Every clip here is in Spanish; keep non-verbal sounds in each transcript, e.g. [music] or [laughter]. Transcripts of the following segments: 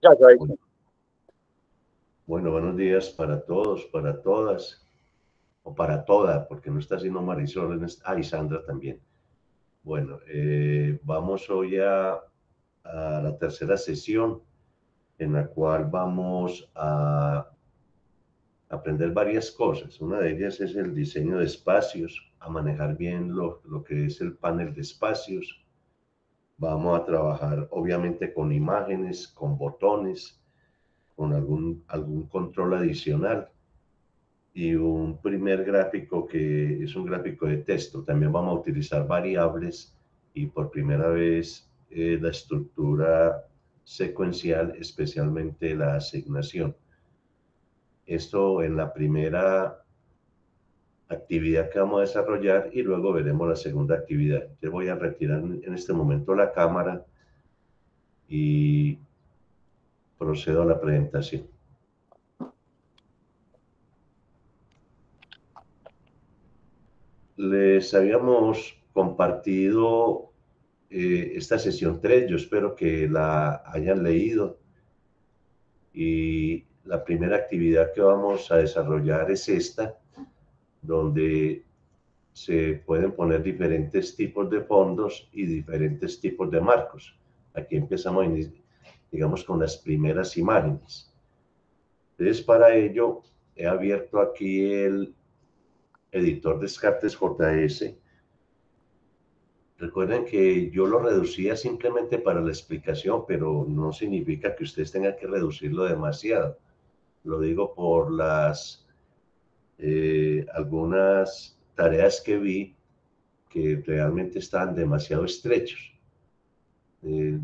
Bueno, bueno, buenos días para todos, para todas, o para toda, porque no está haciendo Marisol, ah, y Sandra también. Bueno, eh, vamos hoy a, la tercera sesión en la cual vamos a aprender varias cosas. Una de ellas es el diseño de espacios, a manejar bien lo, que es el panel de espacios. Vamos a trabajar obviamente con imágenes, con botones, con algún, algún control adicional y un primer gráfico que es un gráfico de texto. También vamos a utilizar variables y por primera vez eh, la estructura secuencial, especialmente la asignación. Esto en la primera actividad que vamos a desarrollar y luego veremos la segunda actividad. Yo voy a retirar en este momento la cámara y procedo a la presentación. Les habíamos compartido eh, esta sesión 3, yo espero que la hayan leído y la primera actividad que vamos a desarrollar es esta, donde se pueden poner diferentes tipos de fondos y diferentes tipos de marcos. Aquí empezamos, digamos, con las primeras imágenes. Entonces, para ello, he abierto aquí el editor Descartes JS. Recuerden que yo lo reducía simplemente para la explicación, pero no significa que ustedes tengan que reducirlo demasiado lo digo por las eh, algunas tareas que vi que realmente están demasiado estrechos. Eh,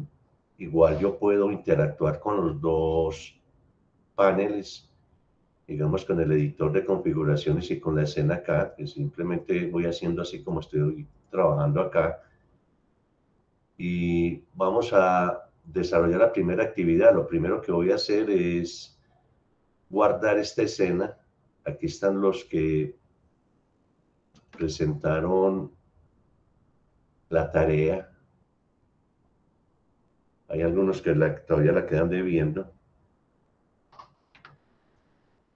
igual yo puedo interactuar con los dos paneles, digamos con el editor de configuraciones y con la escena acá, que simplemente voy haciendo así como estoy trabajando acá. Y vamos a desarrollar la primera actividad. Lo primero que voy a hacer es guardar esta escena. Aquí están los que presentaron la tarea. Hay algunos que todavía la quedan debiendo.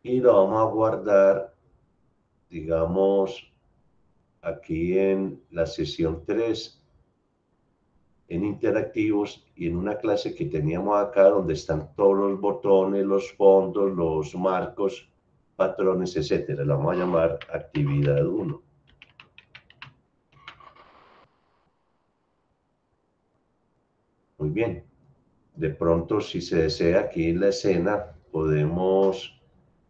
Y lo vamos a guardar, digamos, aquí en la sesión 3 en interactivos y en una clase que teníamos acá donde están todos los botones, los fondos, los marcos, patrones, etcétera. La vamos a llamar actividad 1. Muy bien. De pronto, si se desea aquí la escena, podemos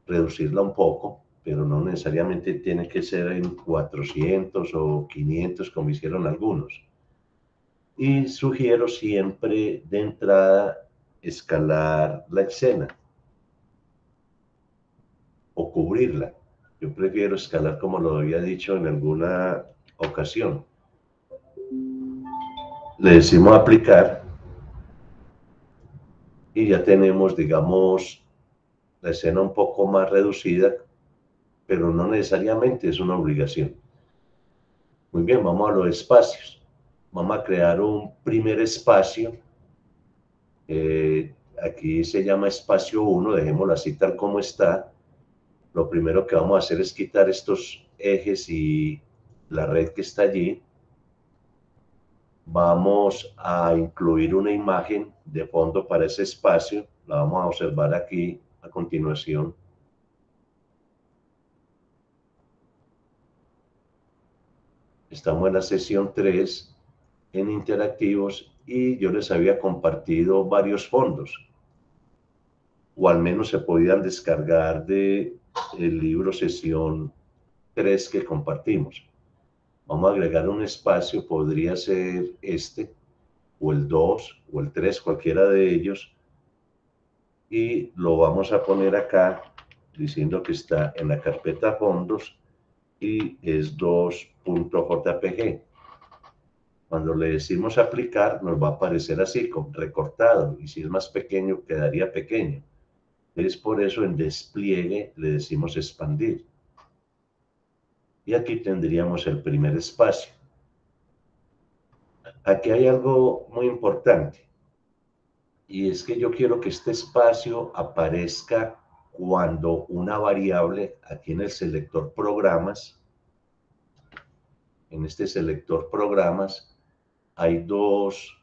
reducirla un poco, pero no necesariamente tiene que ser en 400 o 500 como hicieron algunos y sugiero siempre de entrada escalar la escena o cubrirla. Yo prefiero escalar como lo había dicho en alguna ocasión. Le decimos aplicar y ya tenemos, digamos, la escena un poco más reducida, pero no necesariamente es una obligación. Muy bien, vamos a los espacios vamos a crear un primer espacio. Eh, aquí se llama espacio 1, dejémoslo así tal como está. Lo primero que vamos a hacer es quitar estos ejes y la red que está allí. Vamos a incluir una imagen de fondo para ese espacio. La vamos a observar aquí a continuación. Estamos en la sesión 3 en interactivos y yo les había compartido varios fondos o al menos se podían descargar de el libro sesión 3 que compartimos. Vamos a agregar un espacio, podría ser este, o el 2, o el 3, cualquiera de ellos, y lo vamos a poner acá diciendo que está en la carpeta fondos y es 2.jpg. Cuando le decimos aplicar, nos va a aparecer así, recortado, y si es más pequeño, quedaría pequeño. Es por eso en despliegue le decimos expandir. Y aquí tendríamos el primer espacio. Aquí hay algo muy importante. y es que yo quiero que este espacio aparezca cuando una variable aquí en el selector programas, en este selector programas, hay dos,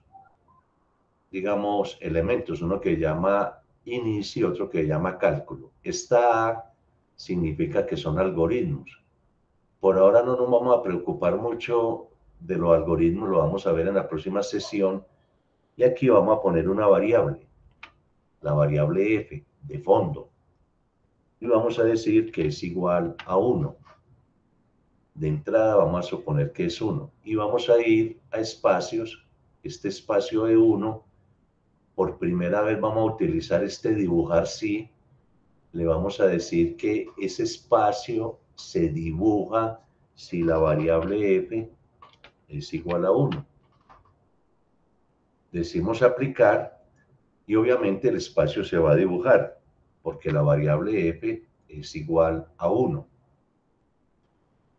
digamos, elementos, uno que llama inicio y otro que llama cálculo. Esta A significa que son algoritmos. Por ahora no nos vamos a preocupar mucho de los algoritmos, lo vamos a ver en la próxima sesión, y aquí vamos a poner una variable, la variable f de fondo. Y vamos a decir que es igual a 1. De entrada vamos a suponer que es 1. Y vamos a ir a espacios, este espacio de 1. Por primera vez vamos a utilizar este dibujar si. Le vamos a decir que ese espacio se dibuja si la variable f es igual a 1 decimos aplicar y obviamente el espacio se va a dibujar porque la variable f es igual a 1.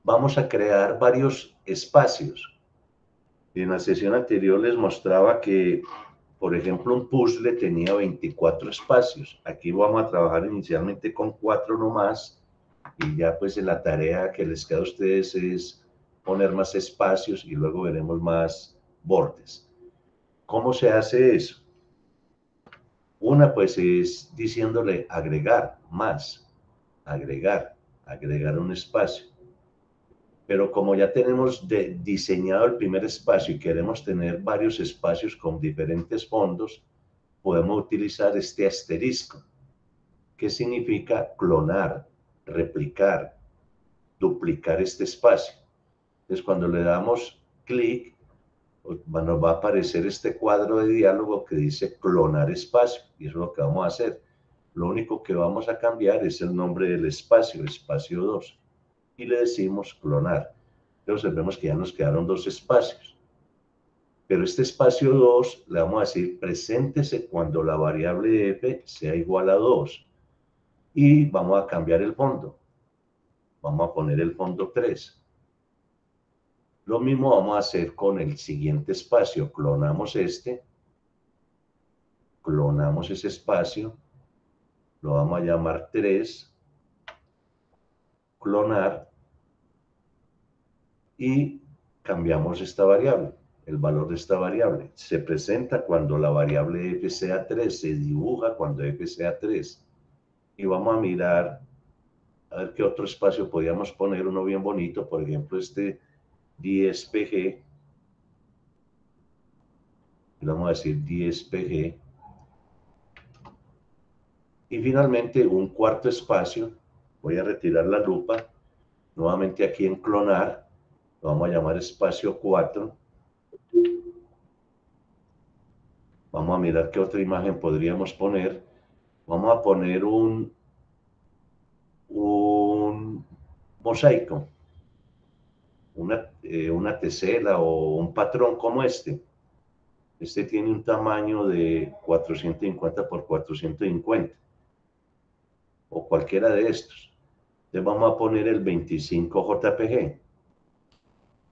Vamos a crear varios espacios. En la sesión anterior les mostraba que, por ejemplo, un puzzle tenía 24 espacios. Aquí vamos a trabajar inicialmente con 4 nomás y ya pues en la tarea que les queda a ustedes es poner más espacios y luego veremos más bordes. ¿Cómo se hace eso? Una pues es diciéndole agregar más, agregar, agregar un espacio. Pero como ya tenemos diseñado el primer espacio y queremos tener varios espacios con diferentes fondos, podemos utilizar este asterisco, que significa clonar, replicar, duplicar este espacio. Entonces cuando le damos clic, nos va a aparecer este cuadro de diálogo que dice clonar espacio, y eso es lo que vamos a hacer. Lo único que vamos a cambiar es el nombre del espacio, espacio 2, y le decimos clonar. Entonces vemos que ya nos quedaron dos espacios. Pero este espacio 2 le vamos a decir preséntese cuando la variable f sea igual a 2. Y vamos a cambiar el fondo. Vamos a poner el fondo 3. Lo mismo vamos a hacer con el siguiente espacio. Clonamos este. Clonamos ese espacio. Lo vamos a llamar 3. Clonar. Y cambiamos esta variable. El valor de esta variable. Se presenta cuando la variable f sea 3. Se dibuja cuando f sea 3. Y vamos a mirar a ver qué otro espacio podríamos poner. Uno bien bonito. Por ejemplo, este 10pg, vamos a decir 10pg, y finalmente un cuarto espacio, voy a retirar la lupa, nuevamente aquí en clonar, vamos a llamar espacio 4, vamos a mirar qué otra imagen podríamos poner, vamos a poner un, un mosaico, una, eh, una tesela o un patrón como este. Este tiene un tamaño de 450 por 450 o cualquiera de estos. Le vamos a poner el 25 JPG.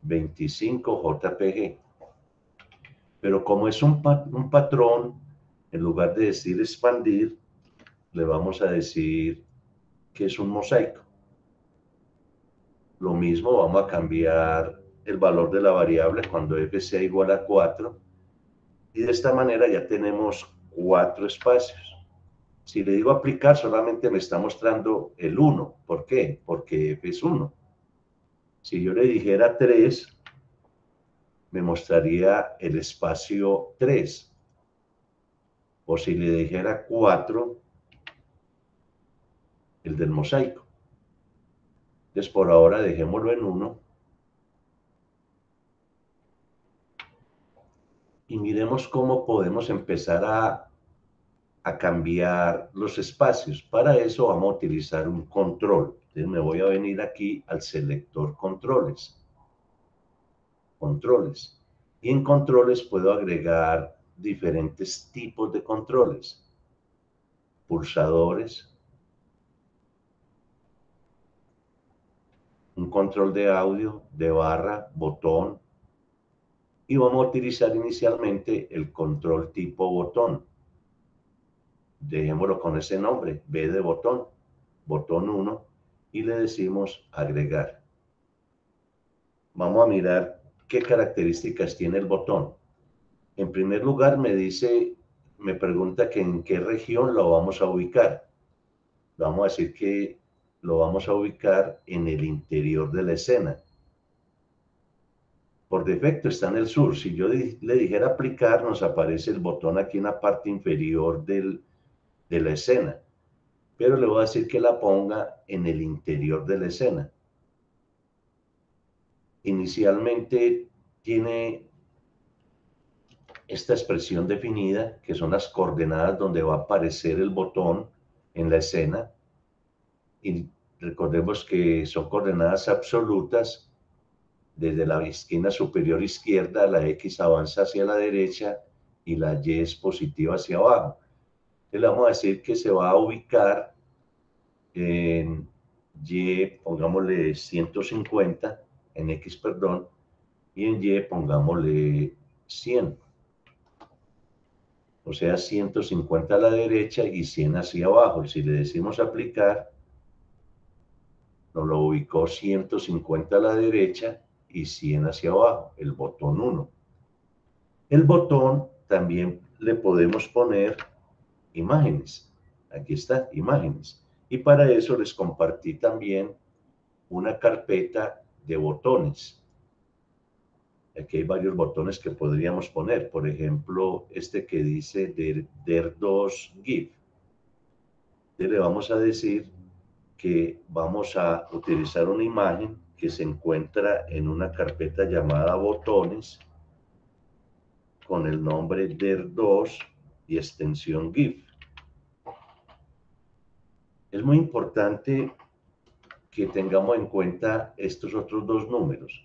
25 JPG. Pero como es un, un patrón, en lugar de decir expandir, le vamos a decir que es un mosaico. Lo mismo, vamos a cambiar el valor de la variable cuando f sea igual a 4. Y de esta manera ya tenemos cuatro espacios. Si le digo aplicar, solamente me está mostrando el 1. ¿Por qué? Porque f es 1. Si yo le dijera 3, me mostraría el espacio 3. O si le dijera 4, el del mosaico. Entonces, por ahora dejémoslo en 1. Y miremos cómo podemos empezar a, a cambiar los espacios. Para eso vamos a utilizar un control. Entonces me voy a venir aquí al selector controles. Controles. Y en controles puedo agregar diferentes tipos de controles. Pulsadores, un control de audio, de barra, botón, y vamos a utilizar inicialmente el control tipo botón. dejémoslo con ese nombre, B de botón, botón 1, y le decimos agregar. Vamos a mirar qué características tiene el botón. En primer lugar, me dice, me pregunta que en qué región lo vamos a ubicar. Vamos a decir que lo vamos a ubicar en el interior de la escena. Por defecto está en el sur. Si yo le dijera aplicar, nos aparece el botón aquí en la parte inferior del, de la escena. Pero le voy a decir que la ponga en el interior de la escena. Inicialmente tiene esta expresión definida, que son las coordenadas donde va a aparecer el botón en la escena. Y recordemos que son coordenadas absolutas. Desde la esquina superior izquierda, la X avanza hacia la derecha y la Y es positiva hacia abajo. Entonces le vamos a decir que se va a ubicar en Y, pongámosle 150, en X, perdón, y en Y pongámosle 100 o sea, 150 a la derecha y 100 hacia abajo. Si le decimos aplicar, nos lo ubicó 150 a la derecha y 100 hacia abajo, el botón 1. El botón también le podemos poner imágenes. Aquí está, imágenes. Y para eso les compartí también una carpeta de botones. Aquí hay varios botones que podríamos poner. Por ejemplo, este que dice DER2 GIF. Le vamos a decir que vamos a utilizar una imagen que se encuentra en una carpeta llamada botones con el nombre DER2 y extensión GIF. Es muy importante que tengamos en cuenta estos otros dos números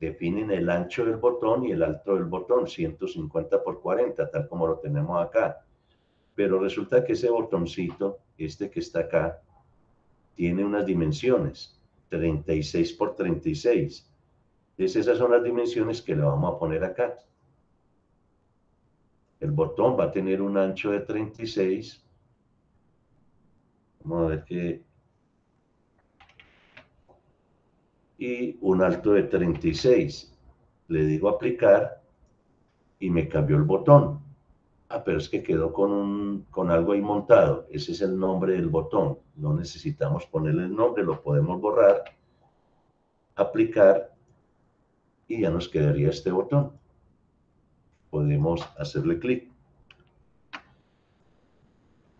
definen el ancho del botón y el alto del botón, 150 por 40, tal como lo tenemos acá. Pero resulta que ese botoncito, este que está acá, tiene unas dimensiones, 36 por 36. Entonces esas son las dimensiones que le vamos a poner acá. El botón va a tener un ancho de 36. Vamos a ver qué y un alto de 36. Le digo aplicar y me cambió el botón. Ah, pero es que quedó con, un, con algo ahí montado. Ese es el nombre del botón. No necesitamos ponerle el nombre, lo podemos borrar, aplicar y ya nos quedaría este botón. Podemos hacerle clic.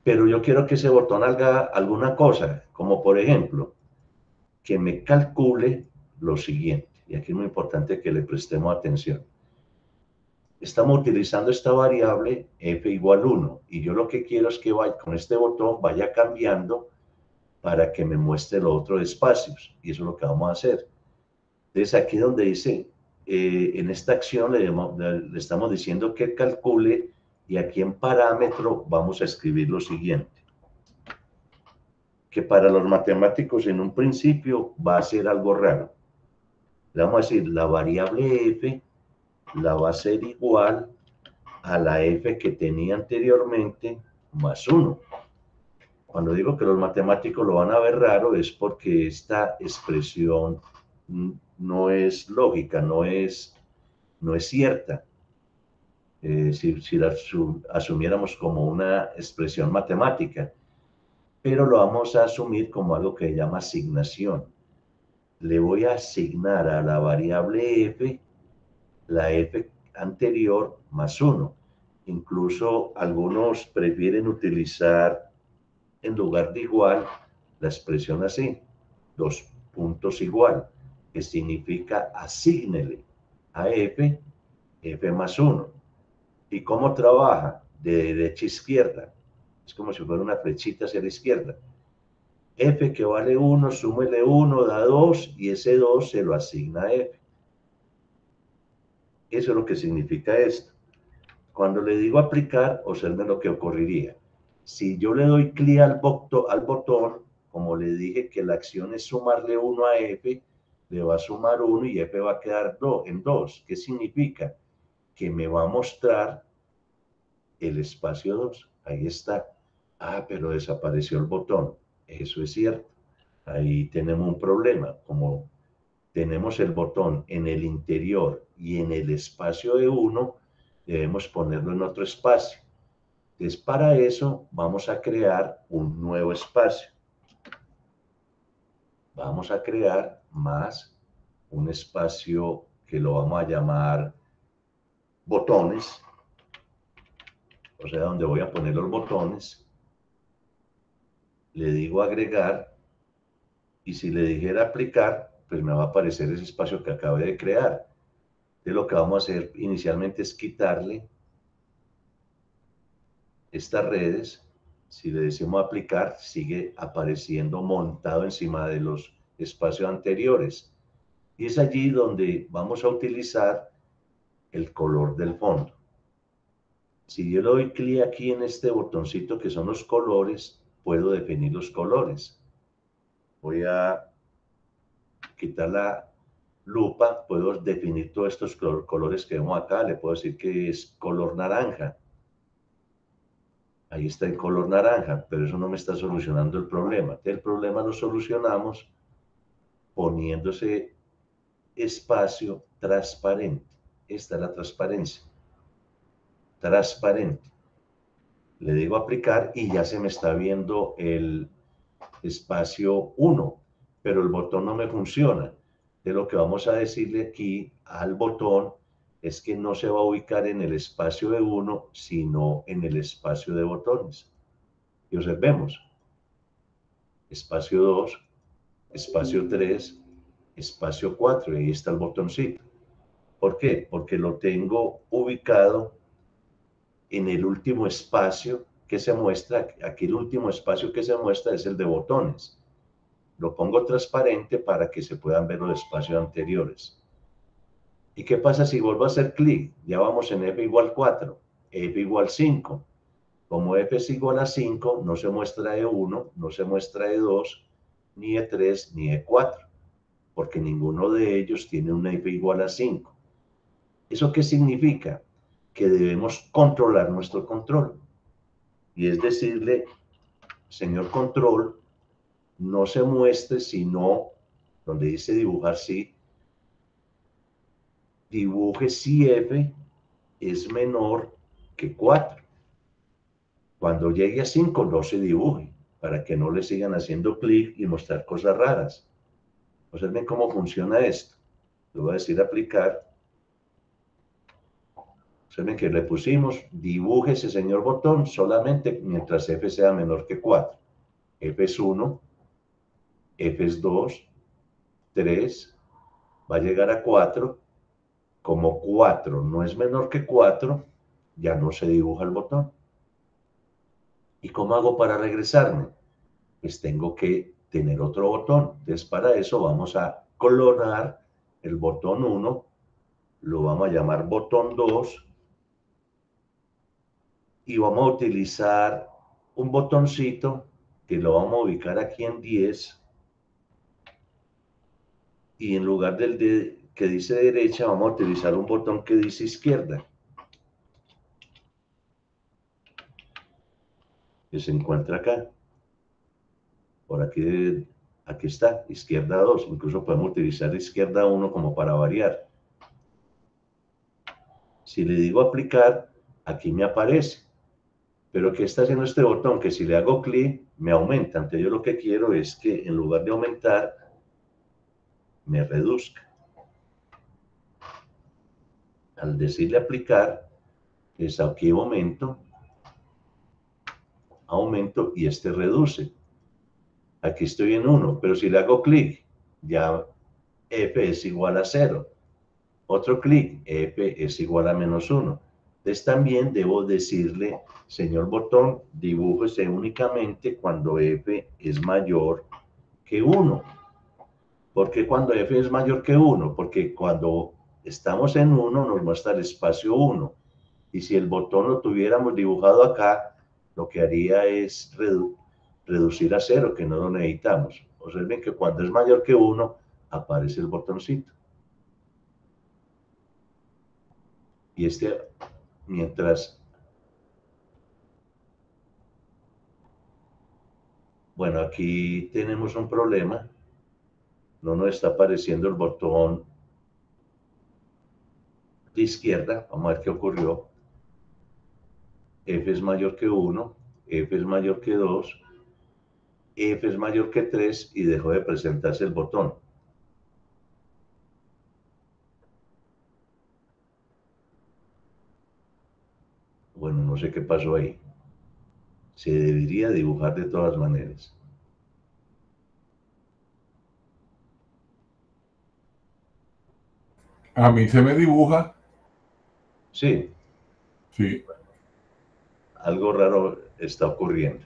Pero yo quiero que ese botón haga alguna cosa, como por ejemplo, que me calcule lo siguiente, y aquí es muy importante que le prestemos atención. Estamos utilizando esta variable f igual 1 y yo lo que quiero es que vaya, con este botón vaya cambiando para que me muestre los otros espacios y eso es lo que vamos a hacer. Entonces aquí donde dice, eh, en esta acción le, le estamos diciendo que calcule y aquí en parámetro vamos a escribir lo siguiente que para los matemáticos en un principio va a ser algo raro vamos a decir, la variable f la va a ser igual a la f que tenía anteriormente más 1. Cuando digo que los matemáticos lo van a ver raro es porque esta expresión no es lógica, no es, no es cierta. Eh, si, si la asumiéramos como una expresión matemática, pero lo vamos a asumir como algo que se llama asignación le voy a asignar a la variable f la f anterior más 1. Incluso algunos prefieren utilizar en lugar de igual la expresión así, dos puntos igual, que significa asígnele a f f más 1. ¿Y cómo trabaja? De derecha a izquierda. Es como si fuera una flechita hacia la izquierda f que vale 1, súmele 1, da 2 y ese 2 se lo asigna a f. Eso es lo que significa esto. Cuando le digo aplicar, observen lo que ocurriría. Si yo le doy clic al, al botón, como le dije que la acción es sumarle 1 a f, le va a sumar 1 y f va a quedar en 2. ¿Qué significa? Que me va a mostrar el espacio 2. Ahí está. Ah, pero desapareció el botón. Eso es cierto. Ahí tenemos un problema. Como tenemos el botón en el interior y en el espacio de uno, debemos ponerlo en otro espacio. Entonces, para eso vamos a crear un nuevo espacio. Vamos a crear más un espacio que lo vamos a llamar botones, o sea, donde voy a poner los botones. Le digo agregar y si le dijera aplicar, pues me va a aparecer ese espacio que acabé de crear. Entonces lo que vamos a hacer inicialmente es quitarle estas redes. Si le decimos aplicar, sigue apareciendo montado encima de los espacios anteriores. Y es allí donde vamos a utilizar el color del fondo. Si yo le doy clic aquí en este botoncito que son los colores, puedo definir los colores. Voy a quitar la lupa, puedo definir todos estos colores que vemos acá. Le puedo decir que es color naranja. Ahí está el color naranja, pero eso no me está solucionando el problema. El problema lo solucionamos poniéndose espacio transparente. Esta es la transparencia. Transparente. Le digo aplicar y ya se me está viendo el espacio 1 pero el botón no me funciona. De lo que vamos a decirle aquí al botón es que no se va a ubicar en el espacio de uno, sino en el espacio de botones. Y observemos. Espacio 2, espacio 3, espacio 4, y ahí está el botoncito. ¿Por qué? Porque lo tengo ubicado en el último espacio que se muestra. Aquí el último espacio que se muestra es el de botones. Lo pongo transparente para que se puedan ver los espacios anteriores. ¿Y qué pasa si vuelvo a hacer clic? Ya vamos en f igual 4, f igual 5. Como f es igual a 5, no se muestra E1, no se muestra E2, ni E3, ni E4, porque ninguno de ellos tiene una f igual a 5. ¿Eso qué significa? Que debemos controlar nuestro control. Y es decirle, señor control, no se muestre, sino donde dice dibujar sí, dibuje si f es menor que 4. Cuando llegue a 5 no se dibuje, para que no le sigan haciendo clic y mostrar cosas raras. Observen cómo funciona esto. Le voy a decir aplicar. Observen que le pusimos dibuje ese señor botón solamente mientras f sea menor que 4. f es 1, F es 2, 3, va a llegar a 4. Como 4 no es menor que 4, ya no se dibuja el botón. ¿Y cómo hago para regresarme? Pues tengo que tener otro botón. Entonces, para eso vamos a clonar el botón 1, lo vamos a llamar botón 2 y vamos a utilizar un botoncito que lo vamos a ubicar aquí en 10 y en lugar del de, que dice derecha vamos a utilizar un botón que dice izquierda. Que se encuentra acá. Por aquí, aquí está, izquierda 2. Incluso podemos utilizar izquierda 1 como para variar. Si le digo aplicar, aquí me aparece. Pero ¿qué está haciendo este botón? Que si le hago clic, me aumenta. Entonces yo lo que quiero es que en lugar de aumentar, me reduzca. Al decirle aplicar, es aquí aumento, aumento y este reduce. Aquí estoy en 1, pero si le hago clic, ya f es igual a 0. Otro clic, f es igual a menos 1. Entonces también debo decirle, señor botón, dibújese únicamente cuando f es mayor que 1. ¿Por qué cuando f es mayor que 1? Porque cuando estamos en 1 nos muestra el espacio 1. Y si el botón lo tuviéramos dibujado acá, lo que haría es reducir a 0, que no lo necesitamos. Observen que cuando es mayor que 1, aparece el botoncito. Y este, mientras Bueno, aquí tenemos un problema. No nos está apareciendo el botón de izquierda. Vamos a ver qué ocurrió. F es mayor que 1, F es mayor que 2, F es mayor que 3 y dejó de presentarse el botón. Bueno, no sé qué pasó ahí. Se debería dibujar de todas maneras. A mí se me dibuja. Sí. Sí. Algo raro está ocurriendo.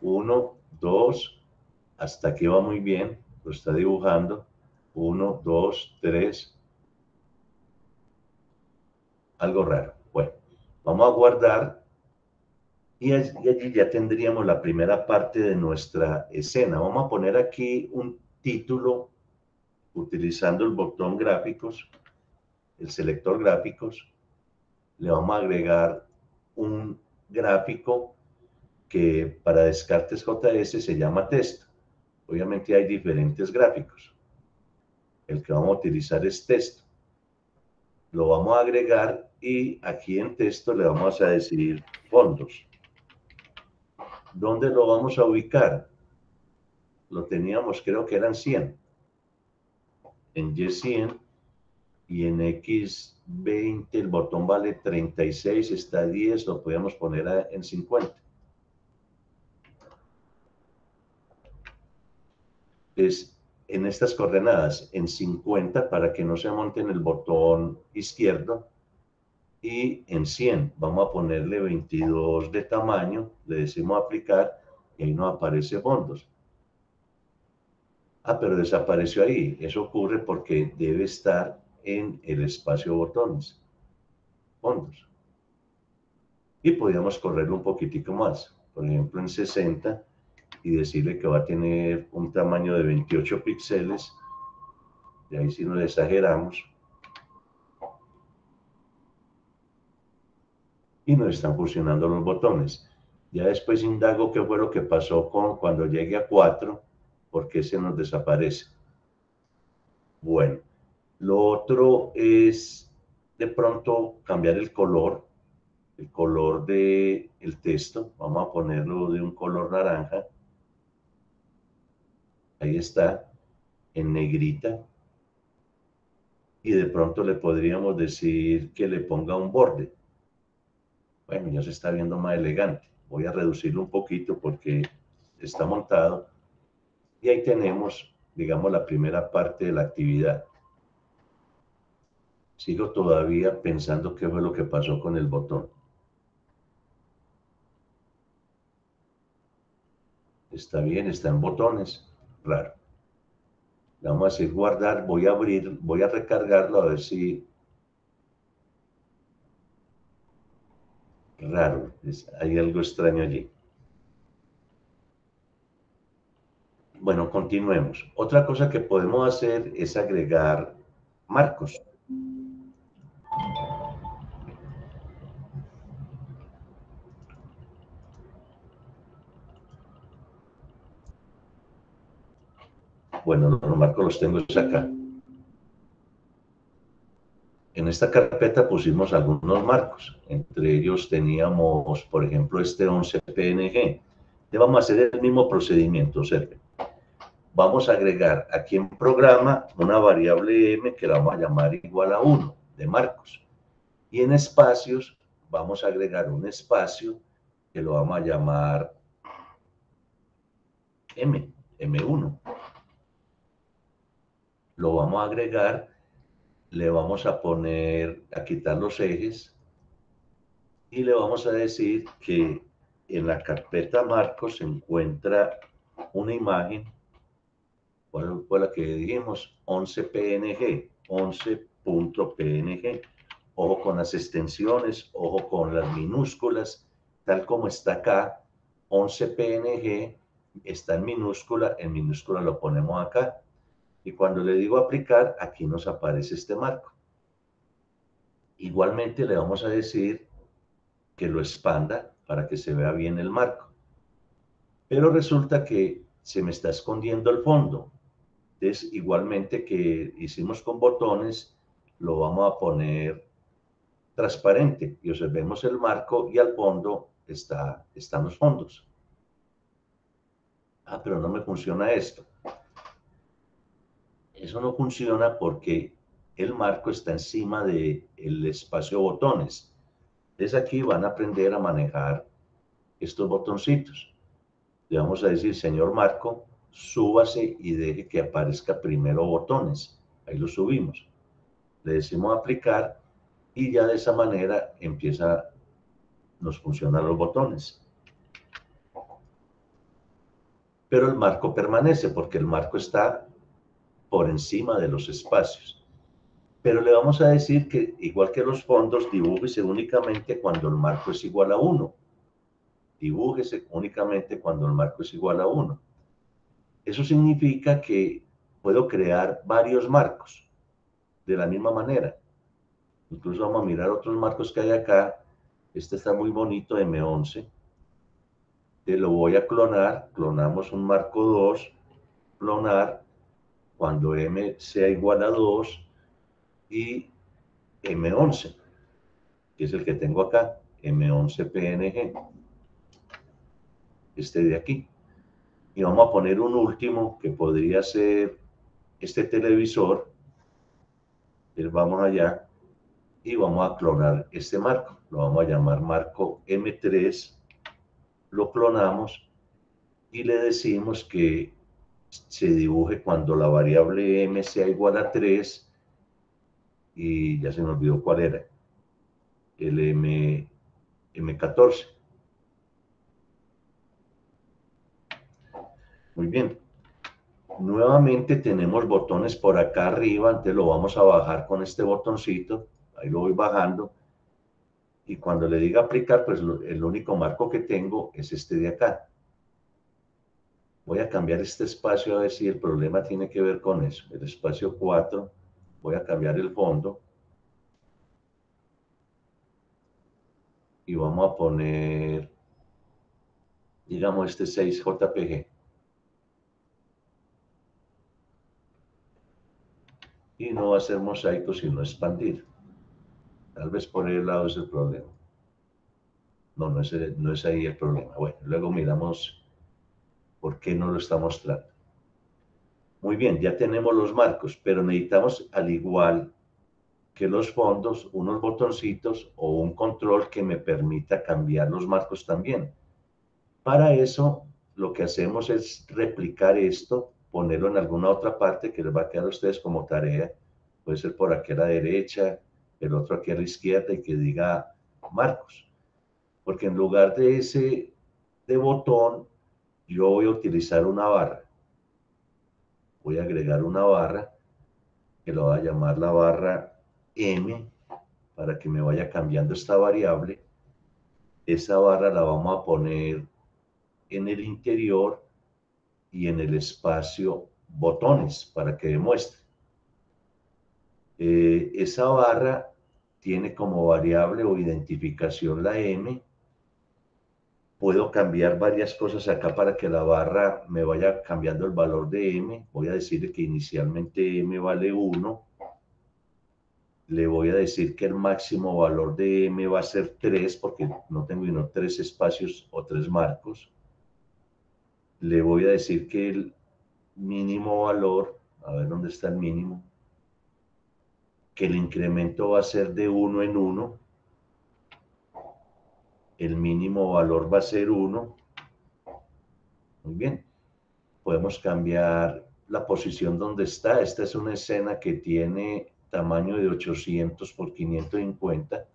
Uno, dos, hasta aquí va muy bien, lo está dibujando. Uno, dos, tres. Algo raro. Vamos a guardar y allí ya tendríamos la primera parte de nuestra escena. Vamos a poner aquí un título utilizando el botón gráficos, el selector gráficos. Le vamos a agregar un gráfico que para Descartes JS se llama texto. Obviamente hay diferentes gráficos. El que vamos a utilizar es texto. Lo vamos a agregar y aquí en texto le vamos a decir fondos. ¿Dónde lo vamos a ubicar? Lo teníamos, creo que eran 100. En Y100 y en X20 el botón vale 36, está 10, lo podemos poner en 50. Es en estas coordenadas, en 50 para que no se monte en el botón izquierdo y en 100 vamos a ponerle 22 de tamaño, le decimos aplicar y ahí nos aparece fondos. Ah, pero desapareció ahí. Eso ocurre porque debe estar en el espacio botones. Fondos. Y podríamos correrlo un poquitico más. Por ejemplo, en 60 y decirle que va a tener un tamaño de 28 píxeles. Y ahí si nos exageramos. Y nos están funcionando los botones. Ya después indago qué fue lo que pasó con cuando llegue a 4 porque se nos desaparece. Bueno, lo otro es de pronto cambiar el color, el color del el texto. Vamos a ponerlo de un color naranja. Ahí está, en negrita. Y de pronto le podríamos decir que le ponga un borde. Bueno, ya se está viendo más elegante. Voy a reducirlo un poquito porque está montado y ahí tenemos, digamos, la primera parte de la actividad. Sigo todavía pensando qué fue lo que pasó con el botón. Está bien, está en botones. Raro. vamos a decir guardar. Voy a abrir, voy a recargarlo a ver si... Raro. hay algo extraño allí. Bueno, continuemos. Otra cosa que podemos hacer es agregar marcos. Bueno, los marcos los tengo acá. En esta carpeta pusimos algunos marcos. Entre ellos teníamos, por ejemplo, este 11 PNG. Le vamos a hacer el mismo procedimiento, vamos a agregar aquí en programa una variable m que la vamos a llamar igual a 1 de marcos. Y en espacios vamos a agregar un espacio que lo vamos a llamar m, m1. Lo vamos a agregar, le vamos a poner, a quitar los ejes y le vamos a decir que en la carpeta marcos se encuentra una imagen ¿Cuál fue la que dijimos? 11PNG, 11.png. Ojo con las extensiones, ojo con las minúsculas, tal como está acá, 11PNG está en minúscula, en minúscula lo ponemos acá. Y cuando le digo aplicar, aquí nos aparece este marco. Igualmente le vamos a decir que lo expanda para que se vea bien el marco. Pero resulta que se me está escondiendo el fondo. Entonces, igualmente que hicimos con botones, lo vamos a poner transparente y observemos el marco y al fondo está, están los fondos. Ah, pero no me funciona esto. Eso no funciona porque el marco está encima del el espacio botones. Desde aquí van a aprender a manejar estos botoncitos. Le vamos a decir, señor marco, súbase y deje que aparezca primero botones. Ahí lo subimos. Le decimos aplicar y ya de esa manera empieza, nos funcionan los botones. Pero el marco permanece porque el marco está por encima de los espacios. Pero le vamos a decir que, igual que los fondos, dibújese únicamente cuando el marco es igual a 1. Dibújese únicamente cuando el marco es igual a 1. Eso significa que puedo crear varios marcos de la misma manera. Incluso vamos a mirar otros marcos que hay acá. Este está muy bonito, M11. Te lo voy a clonar. Clonamos un marco 2. Clonar cuando M sea igual a 2 y M11, que es el que tengo acá, M11 PNG. Este de aquí. Y vamos a poner un último que podría ser este televisor. Entonces vamos allá y vamos a clonar este marco. Lo vamos a llamar marco M3. Lo clonamos y le decimos que se dibuje cuando la variable m sea igual a 3 y ya se me olvidó cuál era. El M, M14. Muy bien. Nuevamente tenemos botones por acá arriba, entonces lo vamos a bajar con este botoncito ahí lo voy bajando. Y cuando le diga aplicar, pues el único marco que tengo es este de acá. Voy a cambiar este espacio a ver si el problema tiene que ver con eso. El espacio 4, voy a cambiar el fondo. Y vamos a poner, digamos, este 6 JPG. Y no va a ser mosaico, sino expandir. Tal vez por el lado es el problema. No, no es, no es ahí el problema. Bueno, luego miramos por qué no lo está mostrando. Muy bien, ya tenemos los marcos, pero necesitamos, al igual que los fondos, unos botoncitos o un control que me permita cambiar los marcos también. Para eso, lo que hacemos es replicar esto, ponerlo en alguna otra parte que les va a quedar a ustedes como tarea. Puede ser por aquí a la derecha, el otro aquí a la izquierda y que diga Marcos. Porque en lugar de ese de botón, yo voy a utilizar una barra. Voy a agregar una barra que lo voy a llamar la barra M para que me vaya cambiando esta variable. Esa barra la vamos a poner en el interior y en el espacio botones para que demuestre. Eh, esa barra tiene como variable o identificación la M. Puedo cambiar varias cosas acá para que la barra me vaya cambiando el valor de M. Voy a decirle que inicialmente M vale 1. Le voy a decir que el máximo valor de M va a ser 3 porque no tengo sino tres espacios o tres marcos. Le voy a decir que el mínimo valor, a ver dónde está el mínimo, que el incremento va a ser de 1 en 1. El mínimo valor va a ser 1. Muy bien. Podemos cambiar la posición donde está. Esta es una escena que tiene tamaño de 800 por 550.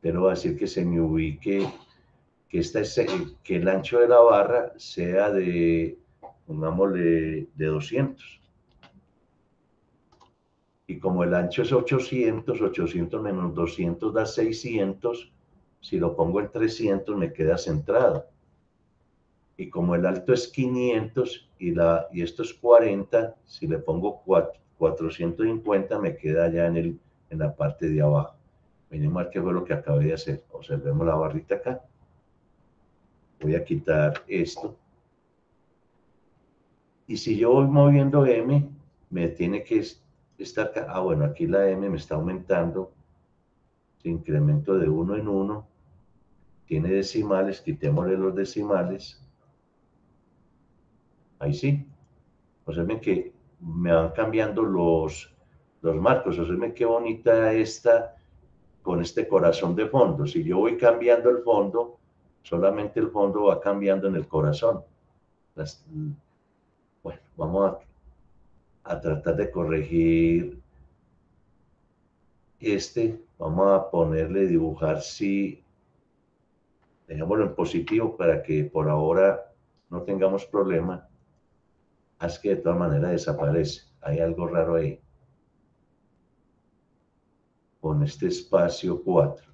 Pero va a decir que se me ubique, que, esta es, que el ancho de la barra sea de, pongámosle, de 200 y como el ancho es 800, 800 menos 200 da 600, si lo pongo en 300 me queda centrado. Y como el alto es 500 y, la, y esto es 40, si le pongo 450 me queda ya en, el, en la parte de abajo. A ver qué fue lo que acabé de hacer. Observemos la barrita acá. Voy a quitar esto. Y si yo voy moviendo M, me tiene que estar... Ah, bueno, aquí la M me está aumentando. incremento de uno en uno. Tiene decimales, quitémosle los decimales. Ahí sí. Observen que me van cambiando los, los marcos. Observen qué bonita esta con este corazón de fondo. Si yo voy cambiando el fondo, solamente el fondo va cambiando en el corazón. bueno, vamos a, a tratar de corregir este. Vamos a ponerle dibujar si, dejémoslo en positivo para que por ahora no tengamos problema. Haz que de todas maneras desaparece. Hay algo raro ahí con este espacio 4.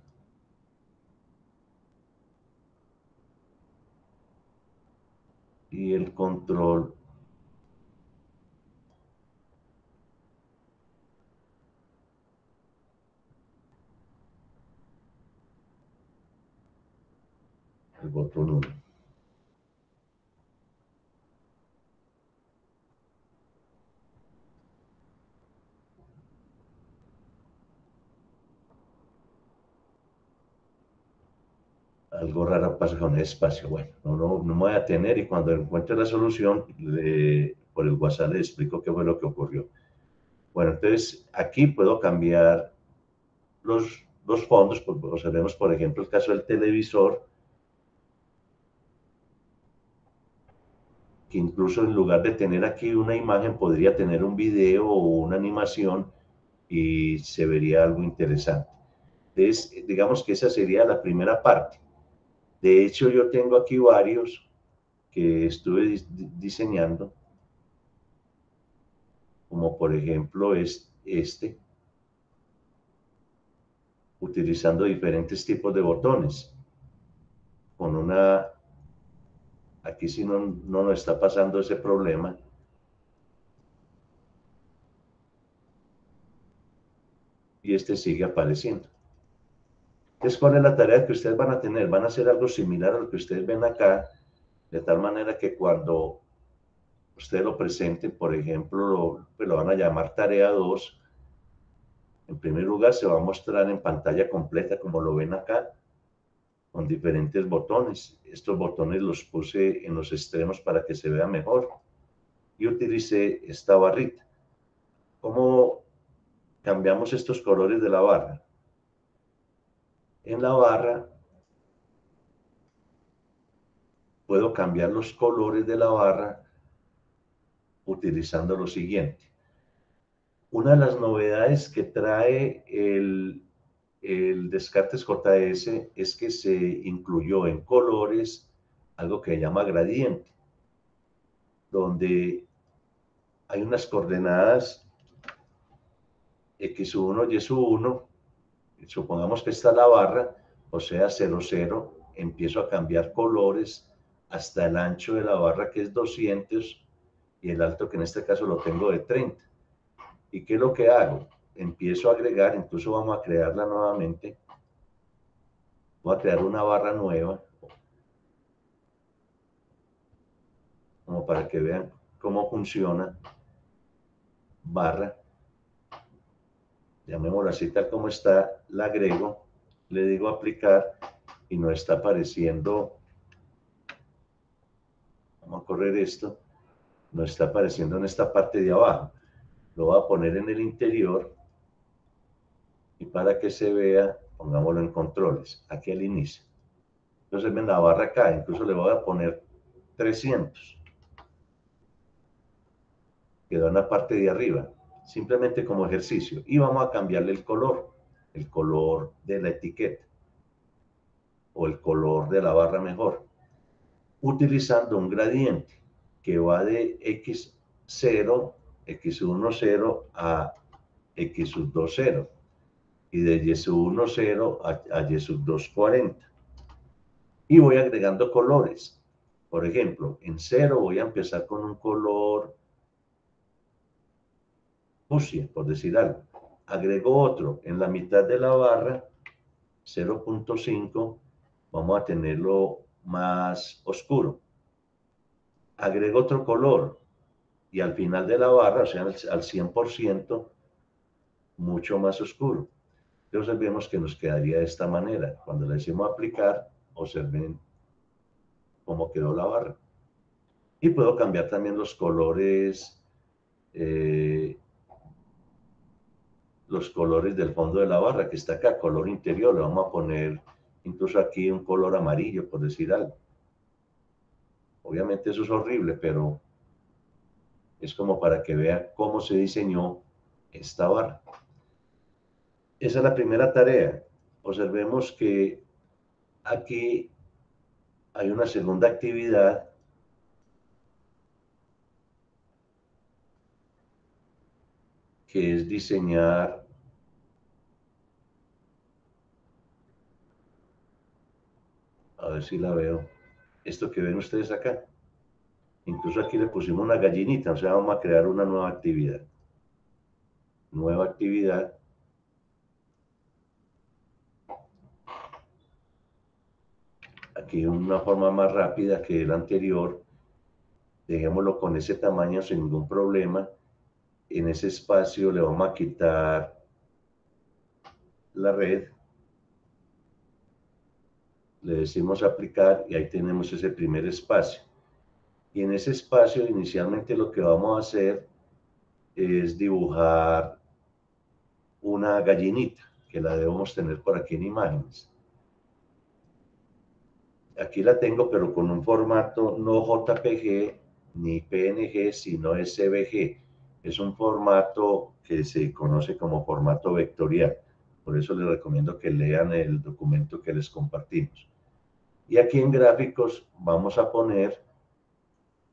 Y el control el botón 1. algo raro pasa con el espacio. Bueno, no, no, me voy a tener y cuando encuentre la solución, por el WhatsApp le explico qué fue lo que ocurrió. Bueno, entonces aquí puedo cambiar los, los fondos. Pues, observemos, por ejemplo, el caso del televisor, incluso en lugar de tener aquí una imagen, podría tener un video o una animación y se vería algo interesante. Entonces, digamos que esa sería la primera parte. De hecho, yo tengo aquí varios que estuve diseñando, como por ejemplo este, utilizando diferentes tipos de botones, con una, aquí sí no, no nos está pasando ese problema, y este sigue apareciendo. Entonces, ¿cuál es la tarea que ustedes van a tener? Van a hacer algo similar a lo que ustedes ven acá, de tal manera que cuando ustedes lo presenten, por ejemplo, lo, pues lo van a llamar tarea 2, en primer lugar se va a mostrar en pantalla completa como lo ven acá, con diferentes botones. Estos botones los puse en los extremos para que se vea mejor. Y utilicé esta barrita. ¿Cómo cambiamos estos colores de la barra? en la barra puedo cambiar los colores de la barra utilizando lo siguiente. Una de las novedades que trae el, el Descartes JS es que se incluyó en colores algo que se llama gradiente, donde hay unas coordenadas x1, y1 supongamos que está la barra, o sea, 0, 0, empiezo a cambiar colores hasta el ancho de la barra que es 200 y el alto que en este caso lo tengo de 30. ¿Y qué es lo que hago? Empiezo a agregar, incluso vamos a crearla nuevamente. Voy a crear una barra nueva. Como para que vean cómo funciona. Barra llamémosla así tal como está, la agrego, le digo aplicar y no está apareciendo, vamos a correr esto, no está apareciendo en esta parte de abajo. Lo voy a poner en el interior y para que se vea, pongámoslo en controles, aquí al inicio. Entonces ven la barra acá, incluso le voy a poner 300. Quedó en la parte de arriba simplemente como ejercicio. Y vamos a cambiarle el color, el color de la etiqueta o el color de la barra mejor, utilizando un gradiente que va de x0, x10 a x20 y de y10 a, a y240. Y voy agregando colores. Por ejemplo, en 0 voy a empezar con un color por decir algo. Agrego otro en la mitad de la barra, 0.5, vamos a tenerlo más oscuro. Agrego otro color y al final de la barra, o sea, al 100%, mucho más oscuro. Entonces vemos que nos quedaría de esta manera. Cuando le decimos aplicar, observen cómo quedó la barra. Y puedo cambiar también los colores, eh, los colores del fondo de la barra, que está acá, color interior. Le vamos a poner incluso aquí un color amarillo, por decir algo. Obviamente eso es horrible, pero es como para que vea cómo se diseñó esta barra. Esa es la primera tarea. Observemos que aquí hay una segunda actividad. que es diseñar a ver si la veo. Esto que ven ustedes acá. Incluso aquí le pusimos una gallinita o sea vamos a crear una nueva actividad. Nueva actividad aquí una forma más rápida que el anterior dejémoslo con ese tamaño sin ningún problema en ese espacio le vamos a quitar la red. Le decimos aplicar y ahí tenemos ese primer espacio. Y en ese espacio inicialmente lo que vamos a hacer es dibujar una gallinita que la debemos tener por aquí en imágenes. Aquí la tengo, pero con un formato no JPG ni PNG, sino SVG es un formato que se conoce como formato vectorial. Por eso les recomiendo que lean el documento que les compartimos. Y aquí en gráficos vamos a poner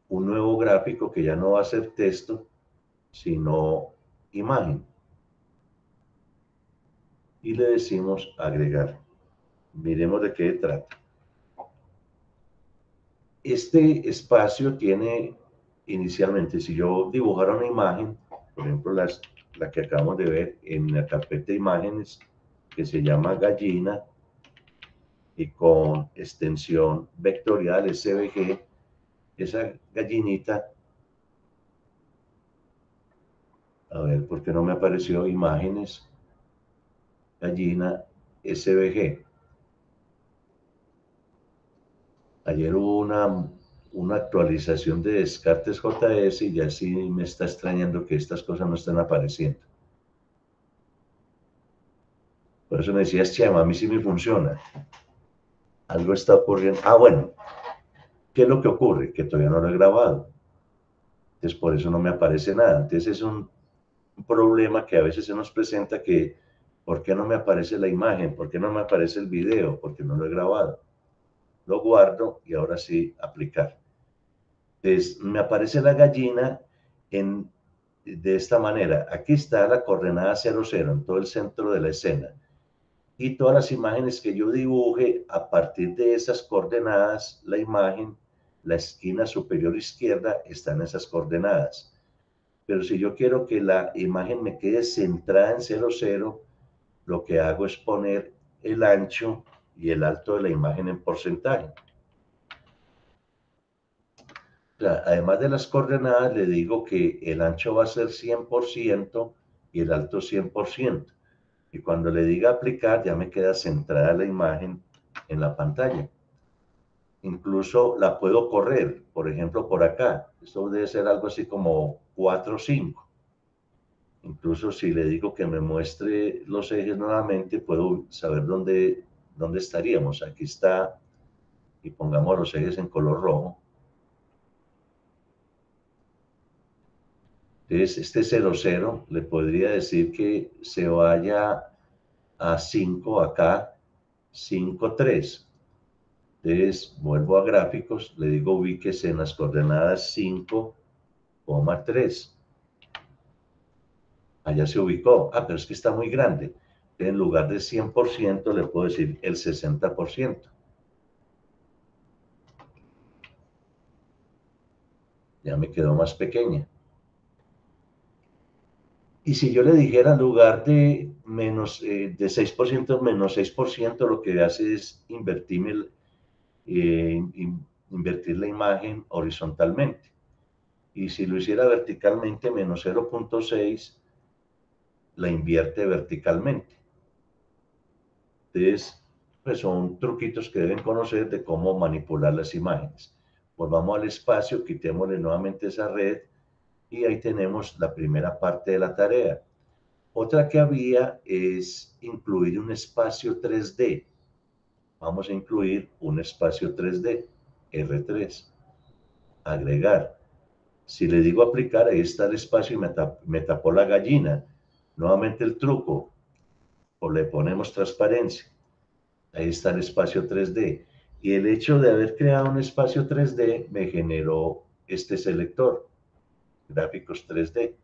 un nuevo gráfico que ya no va a ser texto, sino imagen. Y le decimos agregar. Miremos de qué trata. Este espacio tiene inicialmente, si yo dibujara una imagen, por ejemplo, las, la que acabamos de ver en la carpeta de imágenes, que se llama gallina, y con extensión vectorial SVG, esa gallinita, a ver, ¿por qué no me apareció imágenes? Gallina SVG. Ayer hubo una una actualización de Descartes JS y ya sí me está extrañando que estas cosas no están apareciendo. Por eso me decías, Chema, a mí sí me funciona. Algo está ocurriendo. Ah, bueno. ¿Qué es lo que ocurre? Que todavía no lo he grabado. Entonces, por eso no me aparece nada. Entonces, es un problema que a veces se nos presenta que, ¿por qué no me aparece la imagen? ¿Por qué no me aparece el video? Porque no lo he grabado. Lo guardo y ahora sí aplicar. Entonces, me aparece la gallina en, de esta manera. Aquí está la coordenada 00 en todo el centro de la escena. Y todas las imágenes que yo dibuje, a partir de esas coordenadas, la imagen, la esquina superior izquierda, está en esas coordenadas. Pero si yo quiero que la imagen me quede centrada en 00, lo que hago es poner el ancho y el alto de la imagen en porcentaje además de las coordenadas, le digo que el ancho va a ser 100% y el alto 100%. Y cuando le diga aplicar, ya me queda centrada la imagen en la pantalla. Incluso la puedo correr, por ejemplo, por acá. Esto debe ser algo así como 4 o 5. Incluso si le digo que me muestre los ejes nuevamente, puedo saber dónde, dónde estaríamos. Aquí está, y pongamos los ejes en color rojo Entonces, este 00 le podría decir que se vaya a 5 acá, 5, 3. Entonces, vuelvo a gráficos, le digo ubíquese en las coordenadas 5, 3. Allá se ubicó. Ah, pero es que está muy grande. En lugar de 100%, le puedo decir el 60%. Ya me quedó más pequeña. Y si yo le dijera en lugar de menos eh, de 6%, menos 6%, lo que hace es invertirme eh, invertir la imagen horizontalmente. Y si lo hiciera verticalmente, menos 0.6, la invierte verticalmente. Entonces, pues son truquitos que deben conocer de cómo manipular las imágenes. Volvamos al espacio, quitémosle nuevamente esa red y ahí tenemos la primera parte de la tarea. Otra que había es incluir un espacio 3D. Vamos a incluir un espacio 3D, R3. Agregar. Si le digo aplicar, ahí está el espacio y me, me tapó la gallina. Nuevamente el truco, o le ponemos transparencia. Ahí está el espacio 3D. Y el hecho de haber creado un espacio 3D me generó este selector, gráficos 3D.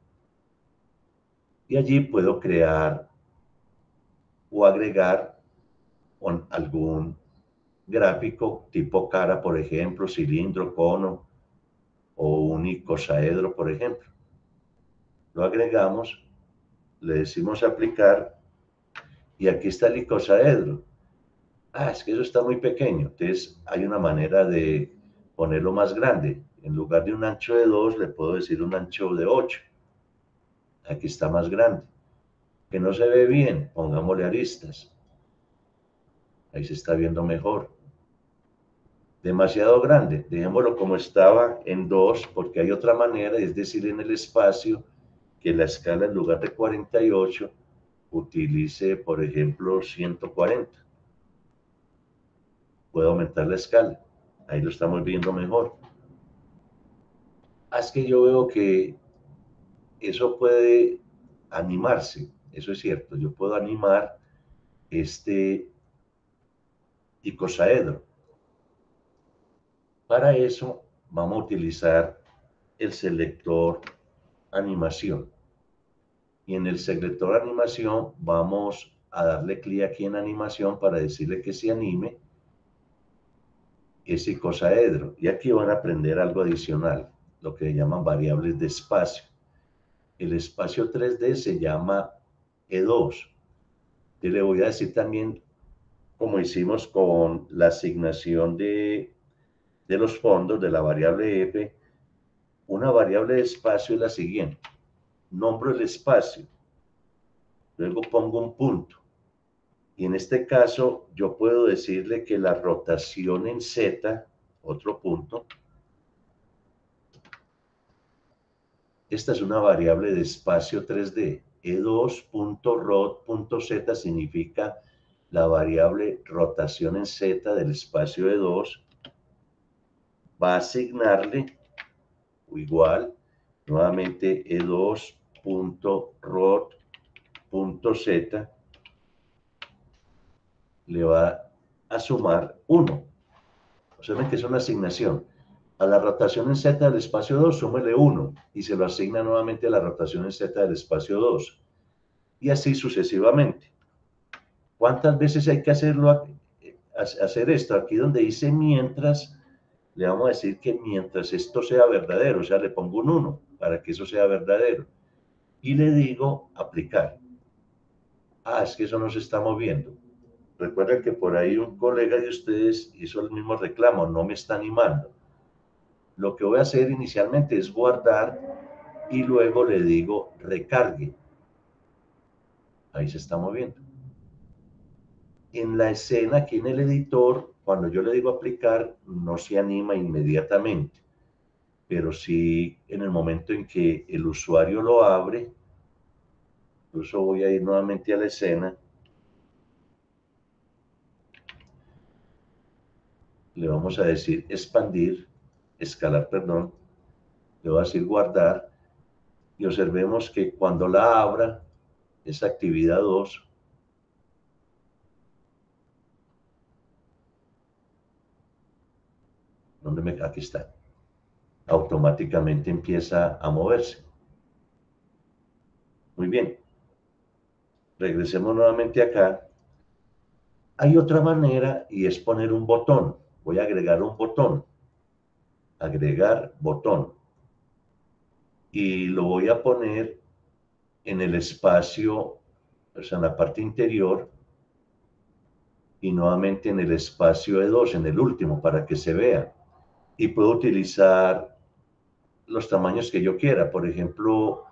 Y allí puedo crear o agregar algún gráfico tipo cara, por ejemplo, cilindro, cono o un icosaedro, por ejemplo. Lo agregamos, le decimos aplicar y aquí está el icosaedro. Ah, es que eso está muy pequeño. Entonces hay una manera de ponerlo más grande. En lugar de un ancho de 2, le puedo decir un ancho de 8 aquí está más grande. Que no se ve bien, pongámosle aristas. Ahí se está viendo mejor. Demasiado grande, dejémoslo como estaba en 2, porque hay otra manera, es decir, en el espacio, que la escala en lugar de 48 utilice, por ejemplo, 140. Puedo aumentar la escala. Ahí lo estamos viendo mejor. Ah, es que yo veo que eso puede animarse, eso es cierto, yo puedo animar este icosaedro. Para eso vamos a utilizar el selector animación. Y en el selector animación vamos a darle clic aquí en animación para decirle que se anime ese icosaedro. Y aquí van a aprender algo adicional, lo que llaman variables de espacio el espacio 3D se llama E2. Y le voy a decir también, como hicimos con la asignación de, de los fondos de la variable F, una variable de espacio es la siguiente. Nombro el espacio, luego pongo un punto. Y en este caso, yo puedo decirle que la rotación en Z, otro punto, Esta es una variable de espacio 3D. E2.rot.z significa la variable rotación en Z del espacio E2. Va a asignarle igual, nuevamente E2.rot.z le va a sumar 1. Observen que es una asignación a la rotación en z del espacio 2, súmele 1 y se lo asigna nuevamente a la rotación en z del espacio 2. Y así sucesivamente. ¿Cuántas veces hay que hacerlo, hacer esto? Aquí donde dice mientras, le vamos a decir que mientras esto sea verdadero, o sea, le pongo un 1 para que eso sea verdadero. Y le digo aplicar. Ah, es que eso no se está moviendo. Recuerden que por ahí un colega de ustedes hizo el mismo reclamo, no me está animando lo que voy a hacer inicialmente es guardar y luego le digo recargue. Ahí se está moviendo. En la escena, aquí en el editor, cuando yo le digo aplicar, no se anima inmediatamente. Pero sí en el momento en que el usuario lo abre, incluso voy a ir nuevamente a la escena, le vamos a decir expandir escalar, perdón, le voy a decir guardar, y observemos que cuando la abra, esa actividad 2, ¿dónde me, aquí está, automáticamente empieza a moverse. Muy bien. Regresemos nuevamente acá. Hay otra manera y es poner un botón. Voy a agregar un botón agregar botón y lo voy a poner en el espacio, o sea, en la parte interior, y nuevamente en el espacio E2, en el último, para que se vea. Y puedo utilizar los tamaños que yo quiera. Por ejemplo,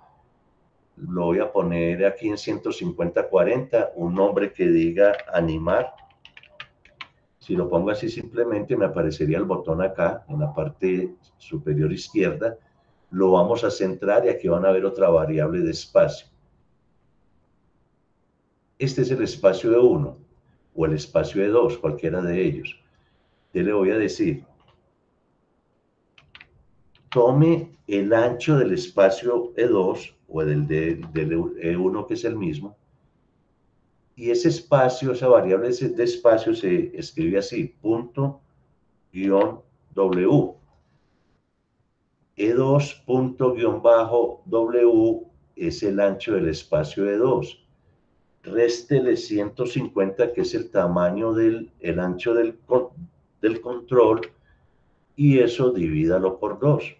lo voy a poner aquí en 150-40, un nombre que diga animar. Si lo pongo así simplemente me aparecería el botón acá en la parte superior izquierda. Lo vamos a centrar y aquí van a ver otra variable de espacio. Este es el espacio de 1 o el espacio de 2, cualquiera de ellos. Yo le voy a decir, tome el ancho del espacio E2 o del, del, E1 que es el mismo, y ese espacio, esa variable de espacio se escribe así, punto guion W. E2 punto guion bajo W es el ancho del espacio E2. Réstele 150, que es el tamaño del el ancho del, del control, y eso divídalo por 2.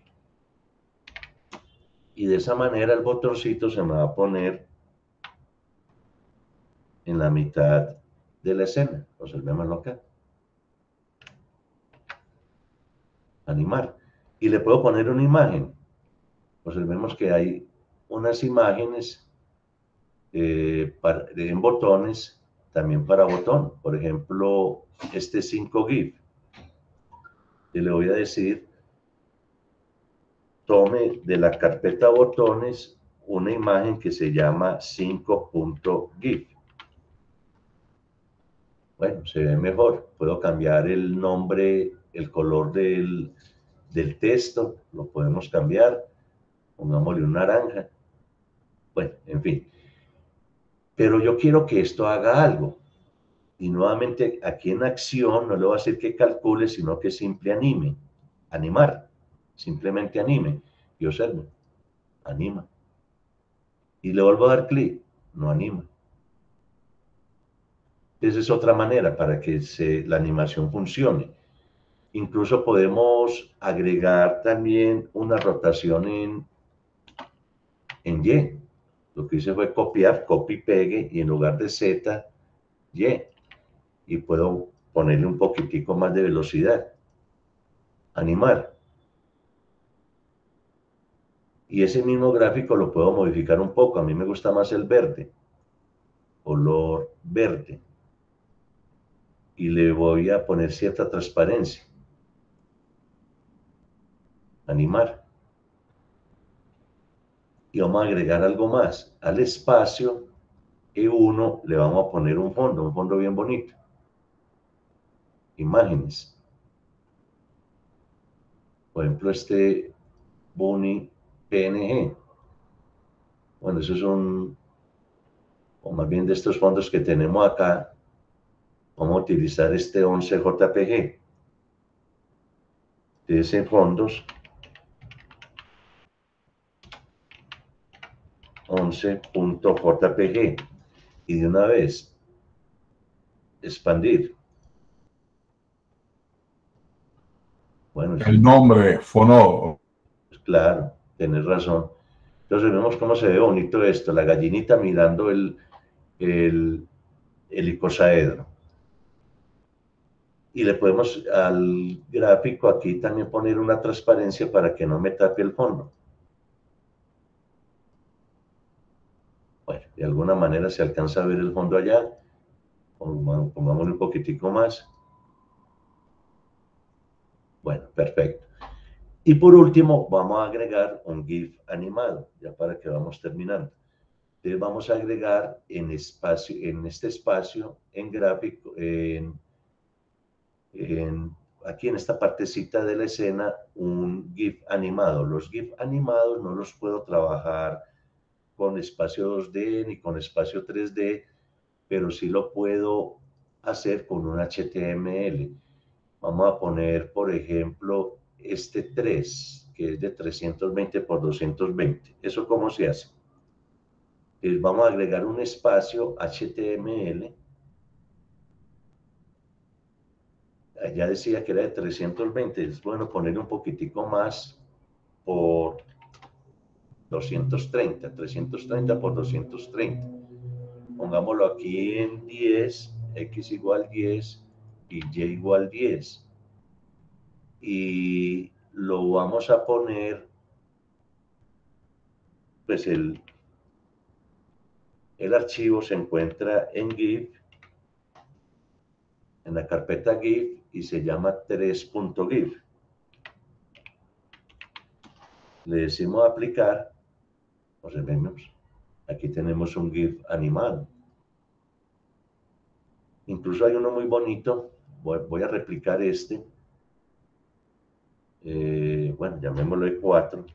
Y de esa manera el botoncito se me va a poner en la mitad de la escena. Observémoslo acá. Animar. Y le puedo poner una imagen. Observemos que hay unas imágenes eh, en botones también para botón. Por ejemplo, este 5 GIF. Y le voy a decir tome de la carpeta botones una imagen que se llama 5.gif. Bueno, se ve mejor. Puedo cambiar el nombre, el color del, del texto, lo podemos cambiar. Pongámosle un naranja. Bueno, en fin. Pero yo quiero que esto haga algo. Y nuevamente aquí en acción no le voy a decir que calcule, sino que simple anime, animar simplemente anime y observe, anima. Y le vuelvo a dar clic, no anima. Esa es otra manera para que se, la animación funcione. Incluso podemos agregar también una rotación en, en Y. Lo que hice fue copiar, copy, pegue, y en lugar de Z, Y. Y puedo ponerle un poquitico más de velocidad. Animar. Y ese mismo gráfico lo puedo modificar un poco. A mí me gusta más el verde, color verde. Y le voy a poner cierta transparencia. Animar. Y vamos a agregar algo más. Al espacio E1 le vamos a poner un fondo, un fondo bien bonito. Imágenes. Por ejemplo, este Bunny PNG. Bueno, esos son, o más bien de estos fondos que tenemos acá, vamos a utilizar este 11JPG. De ese fondos 11.jpg y de una vez expandir. Bueno, el nombre, fono. Claro. Tienes razón. Entonces vemos cómo se ve bonito esto, la gallinita mirando el, el, el icosaedro. Y le podemos al gráfico aquí también poner una transparencia para que no me tape el fondo. Bueno, de alguna manera se alcanza a ver el fondo allá. Pongámosle un poquitico más. Bueno, perfecto. Y por último, vamos a agregar un GIF animado, ya para que vamos terminando. Entonces vamos a agregar en, espacio, en este espacio, en gráfico, en, aquí en esta partecita de la escena, un GIF animado. Los GIF animados no los puedo trabajar con espacio 2D ni con espacio 3D, pero sí lo puedo hacer con un HTML. Vamos a poner, por ejemplo, este 3, que es de 320 por 220. ¿Eso cómo se hace? vamos a agregar un espacio HTML. Ya decía que era de 320. Es bueno poner un poquitico más por 230. 330 por 230. Pongámoslo aquí en 10, x igual 10 y y igual 10. Y lo vamos a poner, pues el, el archivo se encuentra en GIF, en la carpeta GIF y se llama 3.gif. Le decimos aplicar, observemos, aquí tenemos un GIF animado. Incluso hay uno muy bonito, voy, a replicar este. Eh, bueno, llamémoslo E4.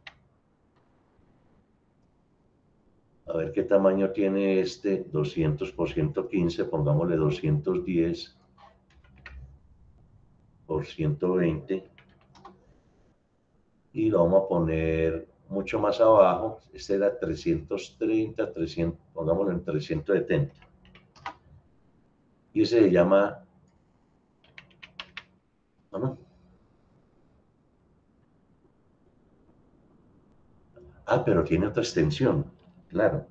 A ver qué tamaño tiene este, 200 por 115, pongámosle 210 por 120. Y lo vamos a poner mucho más abajo. Este era 330, 300, pongámoslo en 370. Y ese se llama... Ah, pero tiene otra extensión, claro.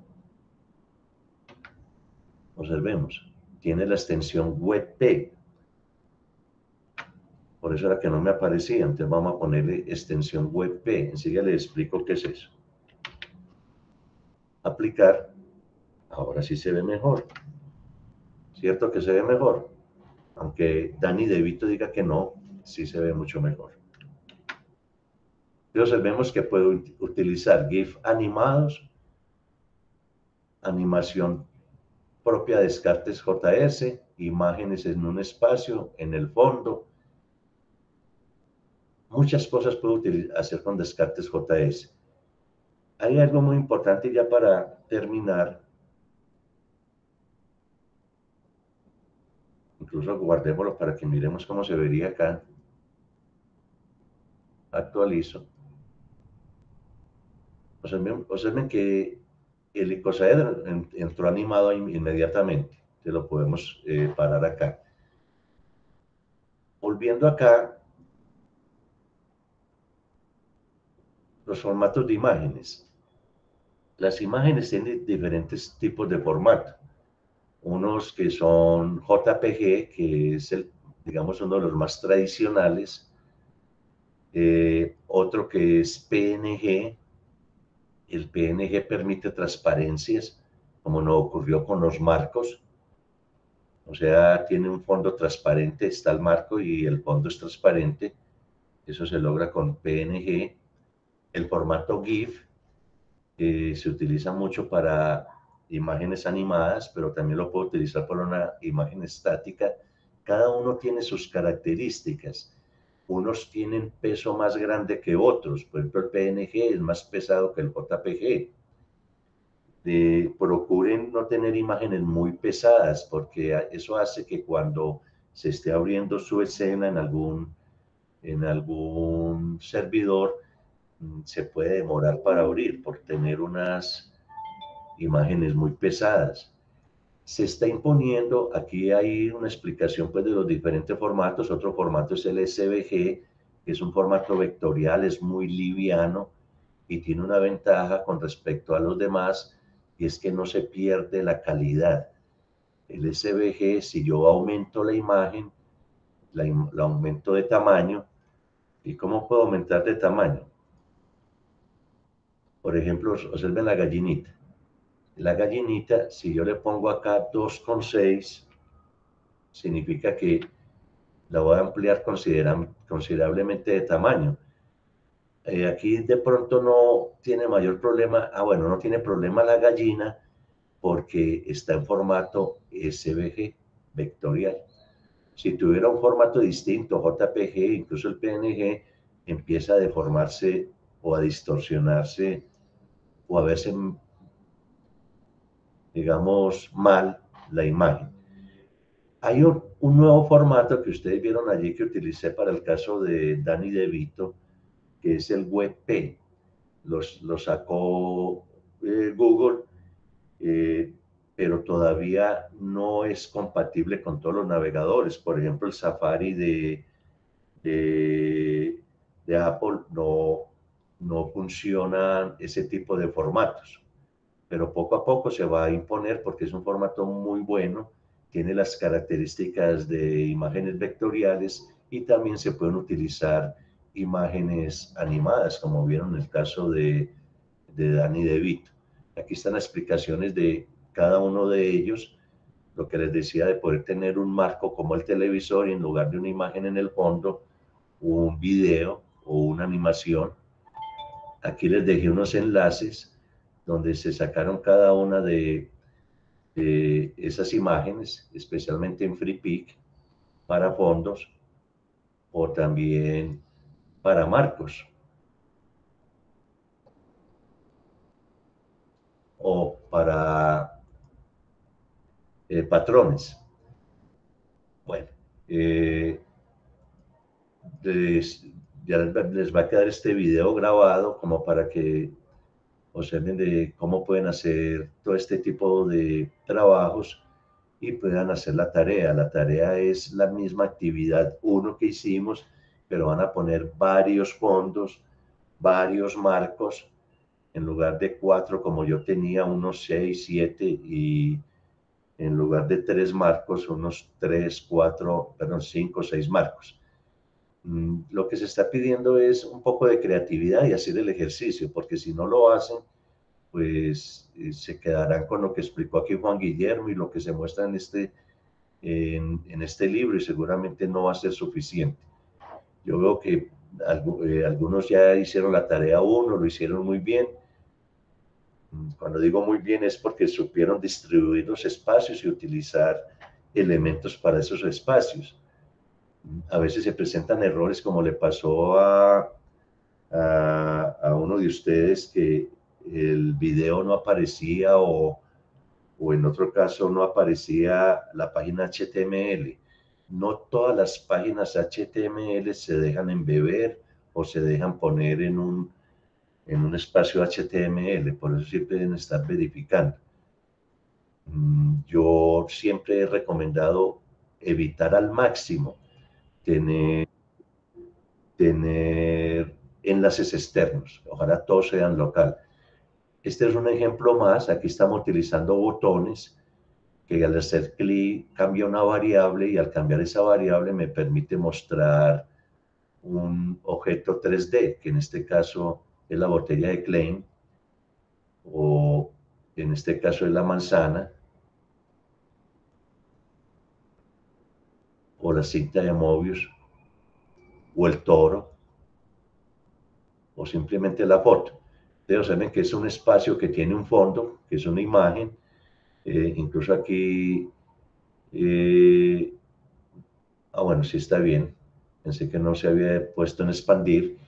Observemos, tiene la extensión WebP. Por eso era que no me aparecía. Entonces vamos a ponerle extensión WebP. Enseguida le explico qué es eso. Aplicar. Ahora sí se ve mejor. ¿Cierto que se ve mejor? Aunque Dani DeVito diga que no, sí se ve mucho mejor. Entonces vemos que puedo utilizar GIF animados, animación propia de Descartes JS, imágenes en un espacio, en el fondo, muchas cosas puedo hacer con Descartes JS. Hay algo muy importante ya para terminar. Incluso guardémoslo para que miremos cómo se vería acá. Actualizo. Observen, que el icosaedro entró animado inmediatamente. Te lo podemos eh, parar acá. Volviendo acá, los formatos de imágenes. Las imágenes tienen diferentes tipos de formato. Unos que son JPG, que es el, digamos, uno de los más tradicionales. Eh, otro que es PNG. El PNG permite transparencias, como no ocurrió con los marcos. O sea, tiene un fondo transparente, está el marco y el fondo es transparente. Eso se logra con PNG el formato GIF se utiliza mucho para imágenes animadas, pero también lo puedo utilizar para una imagen estática. Cada uno tiene sus características. Unos tienen peso más grande que otros. Por ejemplo, el PNG es más pesado que el JPG. procuren no tener imágenes muy pesadas, porque eso hace que cuando se esté abriendo su escena en algún, en algún servidor, Mm, se puede demorar para abrir por tener unas imágenes muy pesadas. Se está imponiendo, aquí hay una explicación pues de los diferentes formatos, otro formato es el SVG, que es un formato vectorial, es muy liviano y tiene una ventaja con respecto a los demás y es que no se pierde la calidad. El SVG, si yo aumento la imagen, la, la aumento de tamaño, ¿y cómo puedo aumentar de tamaño? Por ejemplo, observen la gallinita. La gallinita, si yo le pongo acá 2,6, significa que la voy a ampliar considerablemente de tamaño. Eh, aquí de pronto no tiene mayor problema, ah bueno, no tiene problema la gallina porque está en formato SVG vectorial. Si tuviera un formato distinto, JPG, incluso el PNG, empieza a deformarse o a distorsionarse o a veces, digamos, mal la imagen. Hay un, nuevo formato que ustedes vieron allí que utilicé para el caso de Danny DeVito, que es el WebP. Los, lo sacó eh, Google, eh, pero todavía no es compatible con todos los navegadores. Por ejemplo, el Safari de, de, de Apple no, no funcionan ese tipo de formatos. Pero poco a poco se va a imponer porque es un formato muy bueno tiene las características de imágenes vectoriales y también se pueden utilizar imágenes animadas, como vieron en el caso de, de Dani DeVito. Aquí están las explicaciones de cada uno de ellos, lo que les decía de poder tener un marco como el televisor y en lugar de una imagen en el fondo, un video o una animación. Aquí les dejé unos enlaces donde se sacaron cada una de, esas imágenes, especialmente en FreePic, para fondos o también para marcos. O para eh, patrones. Bueno, eh, ya les va a quedar este video grabado como para que observen de cómo pueden hacer todo este tipo de trabajos y puedan hacer la tarea. La tarea es la misma actividad uno que hicimos, pero van a poner varios fondos, varios marcos, en lugar de cuatro como yo tenía, unos seis, siete y en lugar de tres marcos, unos tres, cuatro, perdón, cinco, seis marcos. Mm, lo que se está pidiendo es un poco de creatividad y hacer el ejercicio, porque si no lo hacen, pues eh, se quedarán con lo que explicó aquí Juan Guillermo y lo que se muestra en este, en, este libro y seguramente no va a ser suficiente. Yo veo que eh, algunos ya hicieron la tarea uno, lo hicieron muy bien. Mm, cuando digo muy bien es porque supieron distribuir los espacios y utilizar elementos para esos espacios a veces se presentan errores como le pasó a, a, uno de ustedes que el video no aparecía o, o en otro caso no aparecía la página HTML. No todas las páginas HTML se dejan embeber o se dejan poner en un, en un espacio HTML, por eso siempre deben estar verificando. Mm, yo siempre he recomendado evitar al máximo tener, tener enlaces externos. Ojalá todos sean local. Este es un ejemplo más. Aquí estamos utilizando botones que al hacer clic cambia una variable y al cambiar esa variable me permite mostrar un objeto 3D, que en este caso es la botella de Klein o en este caso es la manzana o la cinta de Mobius, o el toro, o simplemente la foto. Ustedes saben que es un espacio que tiene un fondo, que es una imagen, eh, incluso aquí, eh, ah bueno, sí está bien, pensé que no se había puesto en expandir,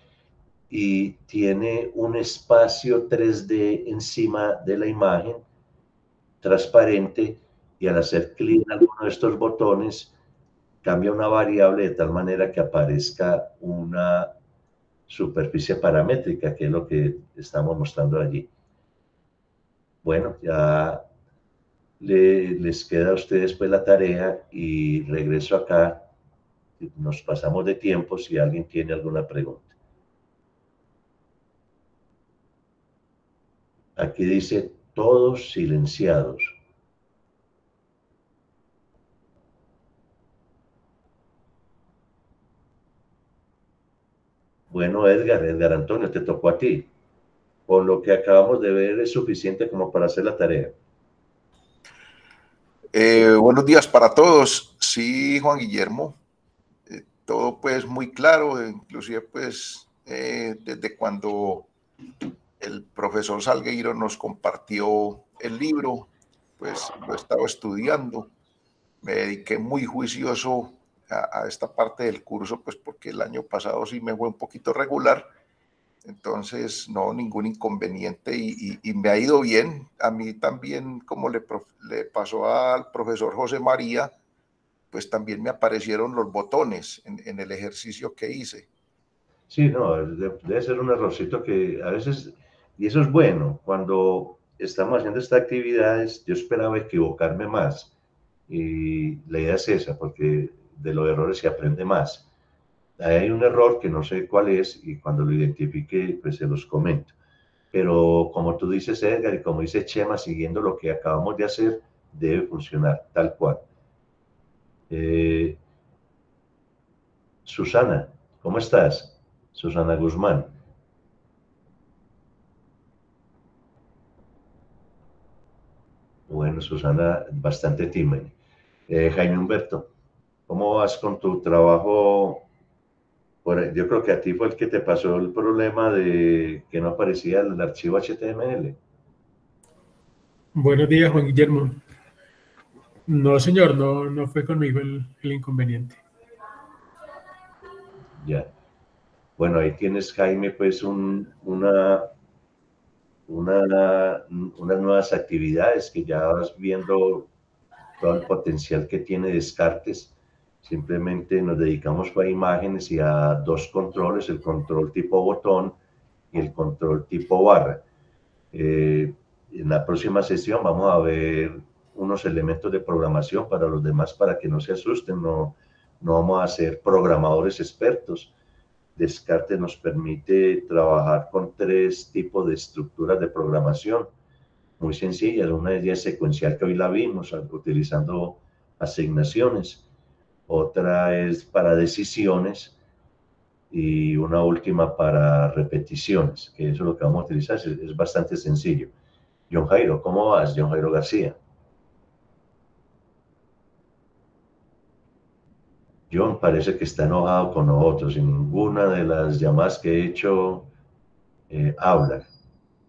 y tiene un espacio 3D encima de la imagen, transparente, y al hacer clic en alguno de estos botones, cambia una variable de tal manera que aparezca una superficie paramétrica, que es lo que estamos mostrando allí. Bueno, ya les queda a ustedes pues la tarea y regreso acá. Nos pasamos de tiempo si alguien tiene alguna pregunta. Aquí dice todos silenciados. Bueno, Edgar, Edgar Antonio, te tocó a ti. Por lo que acabamos de ver es suficiente como para hacer la tarea. Eh, buenos días para todos. Sí, Juan Guillermo, eh, todo pues muy claro, inclusive pues eh, desde cuando el profesor Salgueiro nos compartió el libro, pues lo he estado estudiando, me dediqué muy juicioso a, esta parte del curso, pues porque el año pasado sí me fue un poquito regular, entonces no, ningún inconveniente y, me ha ido bien. A mí también, como le, le, pasó al profesor José María, pues también me aparecieron los botones en, el ejercicio que hice. Sí, no, debe ser un errorcito que a veces, y eso es bueno, cuando estamos haciendo estas actividades, yo esperaba equivocarme más. Y la idea es esa, porque de los errores se aprende más. hay un error que no sé cuál es y cuando lo identifique, pues se los comento. Pero como tú dices, Edgar, y como dice Chema, siguiendo lo que acabamos de hacer, debe funcionar tal cual. Eh, Susana, ¿cómo estás? Susana Guzmán. Bueno, Susana, bastante tímida. Eh, Jaime Humberto, ¿cómo vas con tu trabajo? yo creo que a ti fue el que te pasó el problema de que no aparecía el archivo HTML. Buenos días, Juan Guillermo. No, señor, no, no fue conmigo el, inconveniente. Ya. Bueno, ahí tienes, Jaime, pues un, una, una, unas nuevas actividades que ya vas viendo todo el potencial que tiene Descartes. Simplemente nos dedicamos a imágenes y a dos controles, el control tipo botón y el control tipo barra. Eh, en la próxima sesión vamos a ver unos elementos de programación para los demás para que no se asusten, no, no vamos a ser programadores expertos. Descartes nos permite trabajar con tres tipos de estructuras de programación muy sencillas. Una de ellas secuencial, que hoy la vimos, utilizando asignaciones. Otra es para decisiones y una última para repeticiones, que eso es lo que vamos a utilizar. es bastante sencillo. John Jairo, ¿cómo vas, John Jairo García? John parece que está enojado con nosotros y ninguna de las llamadas que he hecho eh, habla.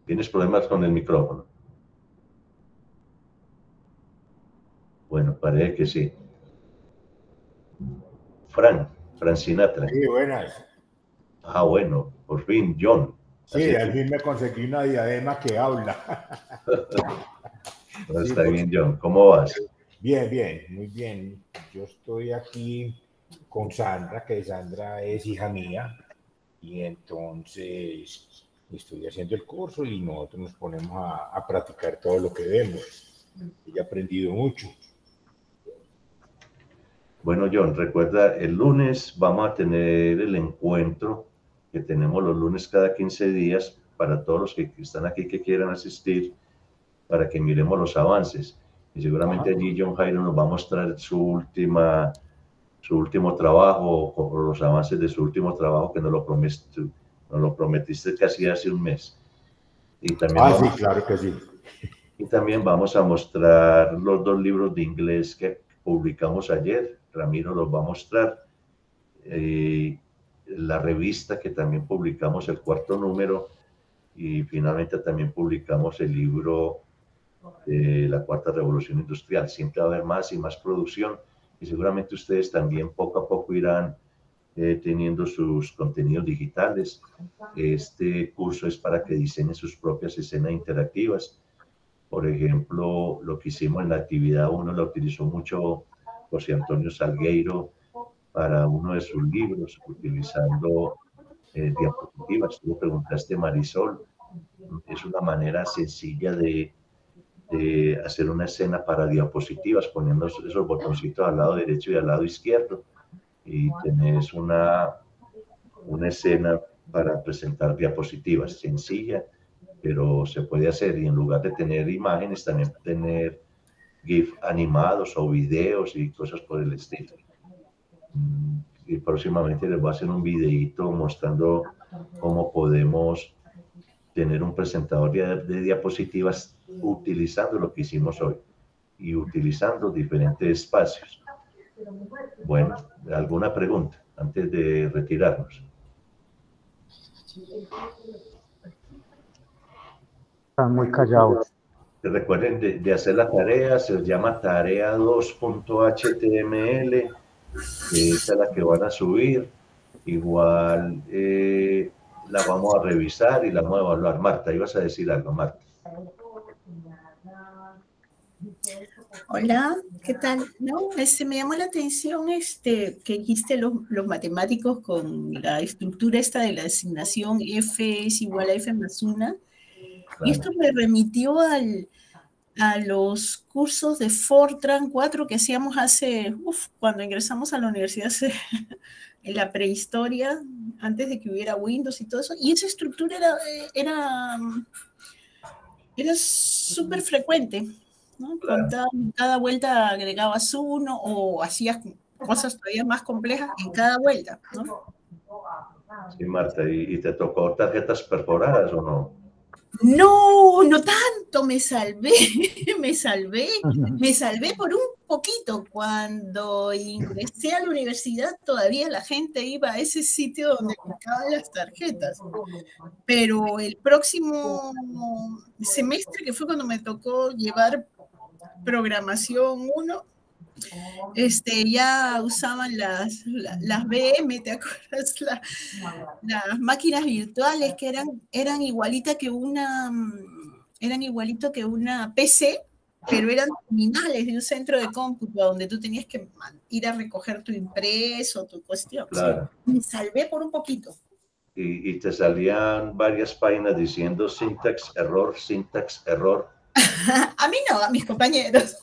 ¿Tienes problemas con el micrófono? Bueno, parece que sí. Fran, Fran Sinatra. Sí, buenas. Ah, bueno, por fin, John. Sí, al fin me conseguí una diadema que habla. [laughs] está bien, John. ¿Cómo vas? Bien, bien, muy bien. Yo estoy aquí con Sandra, que Sandra es hija mía, y entonces estoy haciendo el curso y nosotros nos ponemos a, a practicar todo lo que vemos. He aprendido mucho. Bueno, John, recuerda, el lunes vamos a tener el encuentro que tenemos los lunes cada 15 días para todos los que están aquí que quieran asistir, para que miremos los avances. Y seguramente allí John Jairo nos va a mostrar su última su último trabajo o los avances de su último trabajo que nos lo prometiste, nos lo prometiste casi hace un mes. Y también ah, sí, claro que sí. Y también vamos a mostrar los dos libros de inglés que publicamos ayer. Ramiro los va a mostrar. Eh, la revista que también publicamos el cuarto número y finalmente también publicamos el libro de la cuarta revolución industrial. Siempre va a haber más y más producción y seguramente ustedes también poco a poco irán eh, teniendo sus contenidos digitales. Este curso es para que diseñen sus propias escenas interactivas. Por ejemplo, lo que hicimos en la actividad 1 lo utilizó mucho José Antonio Salgueiro para uno de sus libros utilizando eh, diapositivas. Tú preguntaste, Marisol, es una manera sencilla de, de, hacer una escena para diapositivas, poniendo esos botoncitos al lado derecho y al lado izquierdo. Y tenés una, una escena para presentar diapositivas sencilla, pero se puede hacer. Y en lugar de tener imágenes, también tener GIF animados o videos y cosas por el estilo y próximamente les voy a hacer un videito mostrando cómo podemos tener un presentador de, diapositivas utilizando lo que hicimos hoy y utilizando diferentes espacios. Bueno, ¿alguna pregunta antes de retirarnos? Están muy callados. Recuerden de, hacer la tarea, se llama tarea 2.html esta es la que van a subir. Igual eh, la vamos a revisar y la vamos a evaluar. Marta, ibas a decir algo, Marta. Hola, ¿qué tal? No, este, me llamó la atención este, que dijiste los, los, matemáticos con la estructura esta de la asignación F es igual a F más 1. Y esto me remitió al, a los cursos de Fortran 4 que hacíamos hace, uf, cuando ingresamos a la universidad [laughs] en la prehistoria, antes de que hubiera Windows y todo eso. Y esa estructura era, era, era súper frecuente. ¿no? cada, vuelta agregabas uno o hacías cosas todavía más complejas en cada vuelta, ¿no? Sí, Marta, ¿y, te tocó tarjetas perforadas o no? No, no tanto, me salvé, [laughs] me salvé, me salvé por un poquito. Cuando ingresé a la universidad todavía la gente iba a ese sitio donde buscaban las tarjetas. Pero el próximo semestre, que fue cuando me tocó llevar programación 1, este, ya usaban las, las, BM, ¿te acuerdas? las máquinas virtuales que eran, eran igualitas que una, eran igualito que una PC, pero eran terminales de un centro de cómputo donde tú tenías que ir a recoger tu impreso, tu cuestión. Me salvé por un poquito. Y, y, te salían varias páginas diciendo syntax error, syntax error. [laughs] a mí no, a mis compañeros.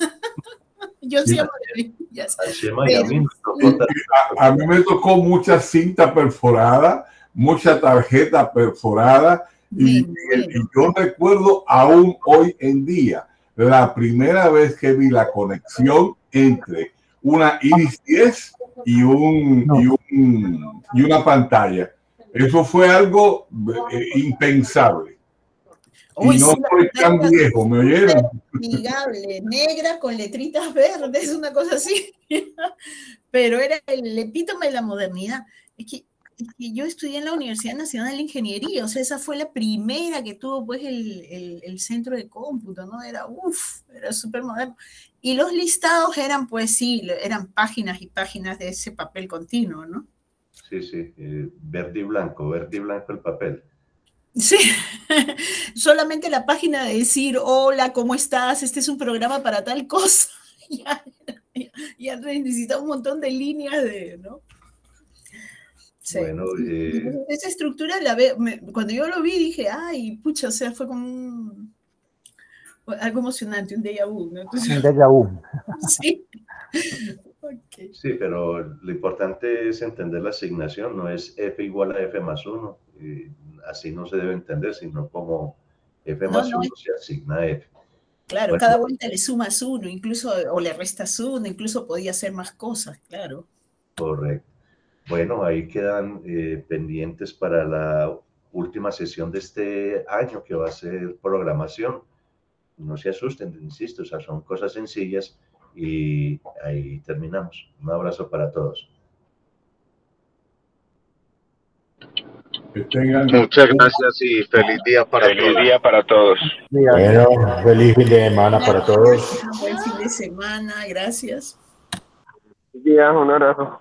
Yo sí [laughs] a, mí me tocó mucha cinta perforada, mucha tarjeta perforada y, yo recuerdo aún hoy en día la primera vez que vi la conexión entre una Iris 10 y, un, y, un, y una pantalla. Eso fue algo eh, impensable y no soy tan viejo, ¿me oyeron? Amigable, negra con letritas verdes, una cosa así. [laughs] Pero era el epítome de la modernidad. Es que, yo estudié en la Universidad Nacional de Ingeniería, o sea, esa fue la primera que tuvo pues el, el, centro de cómputo, ¿no? Era, uff, era súper moderno. Y los listados eran, pues sí, eran páginas y páginas de ese papel continuo, ¿no? Sí, sí, eh, verde y blanco, verde y blanco el papel. Sí, [laughs] solamente la página de decir, hola, ¿cómo estás? Este es un programa para tal cosa. [laughs] ya, necesita un montón de líneas de, ¿no? Bueno, eh, esa estructura la veo, cuando yo lo vi dije, ay, pucha, o sea, fue como algo emocionante, un déjà vu, ¿no? un déjà vu. [laughs] sí. Sí, pero lo importante es entender la asignación, no es F igual a F más 1 así no se debe entender, sino como F más 1 se asigna F. Claro, cada vuelta le sumas uno, incluso, o le restas uno, incluso podía hacer más cosas, claro. Correcto. Bueno, ahí quedan eh, pendientes para la última sesión de este año, que va a ser programación. No se asusten, insisto, o sea, son cosas sencillas y ahí terminamos. Un abrazo para todos. Muchas gracias y feliz día para feliz día para todos. Bueno, feliz fin de semana para todos. Buen fin de semana, gracias. Día, un abrazo.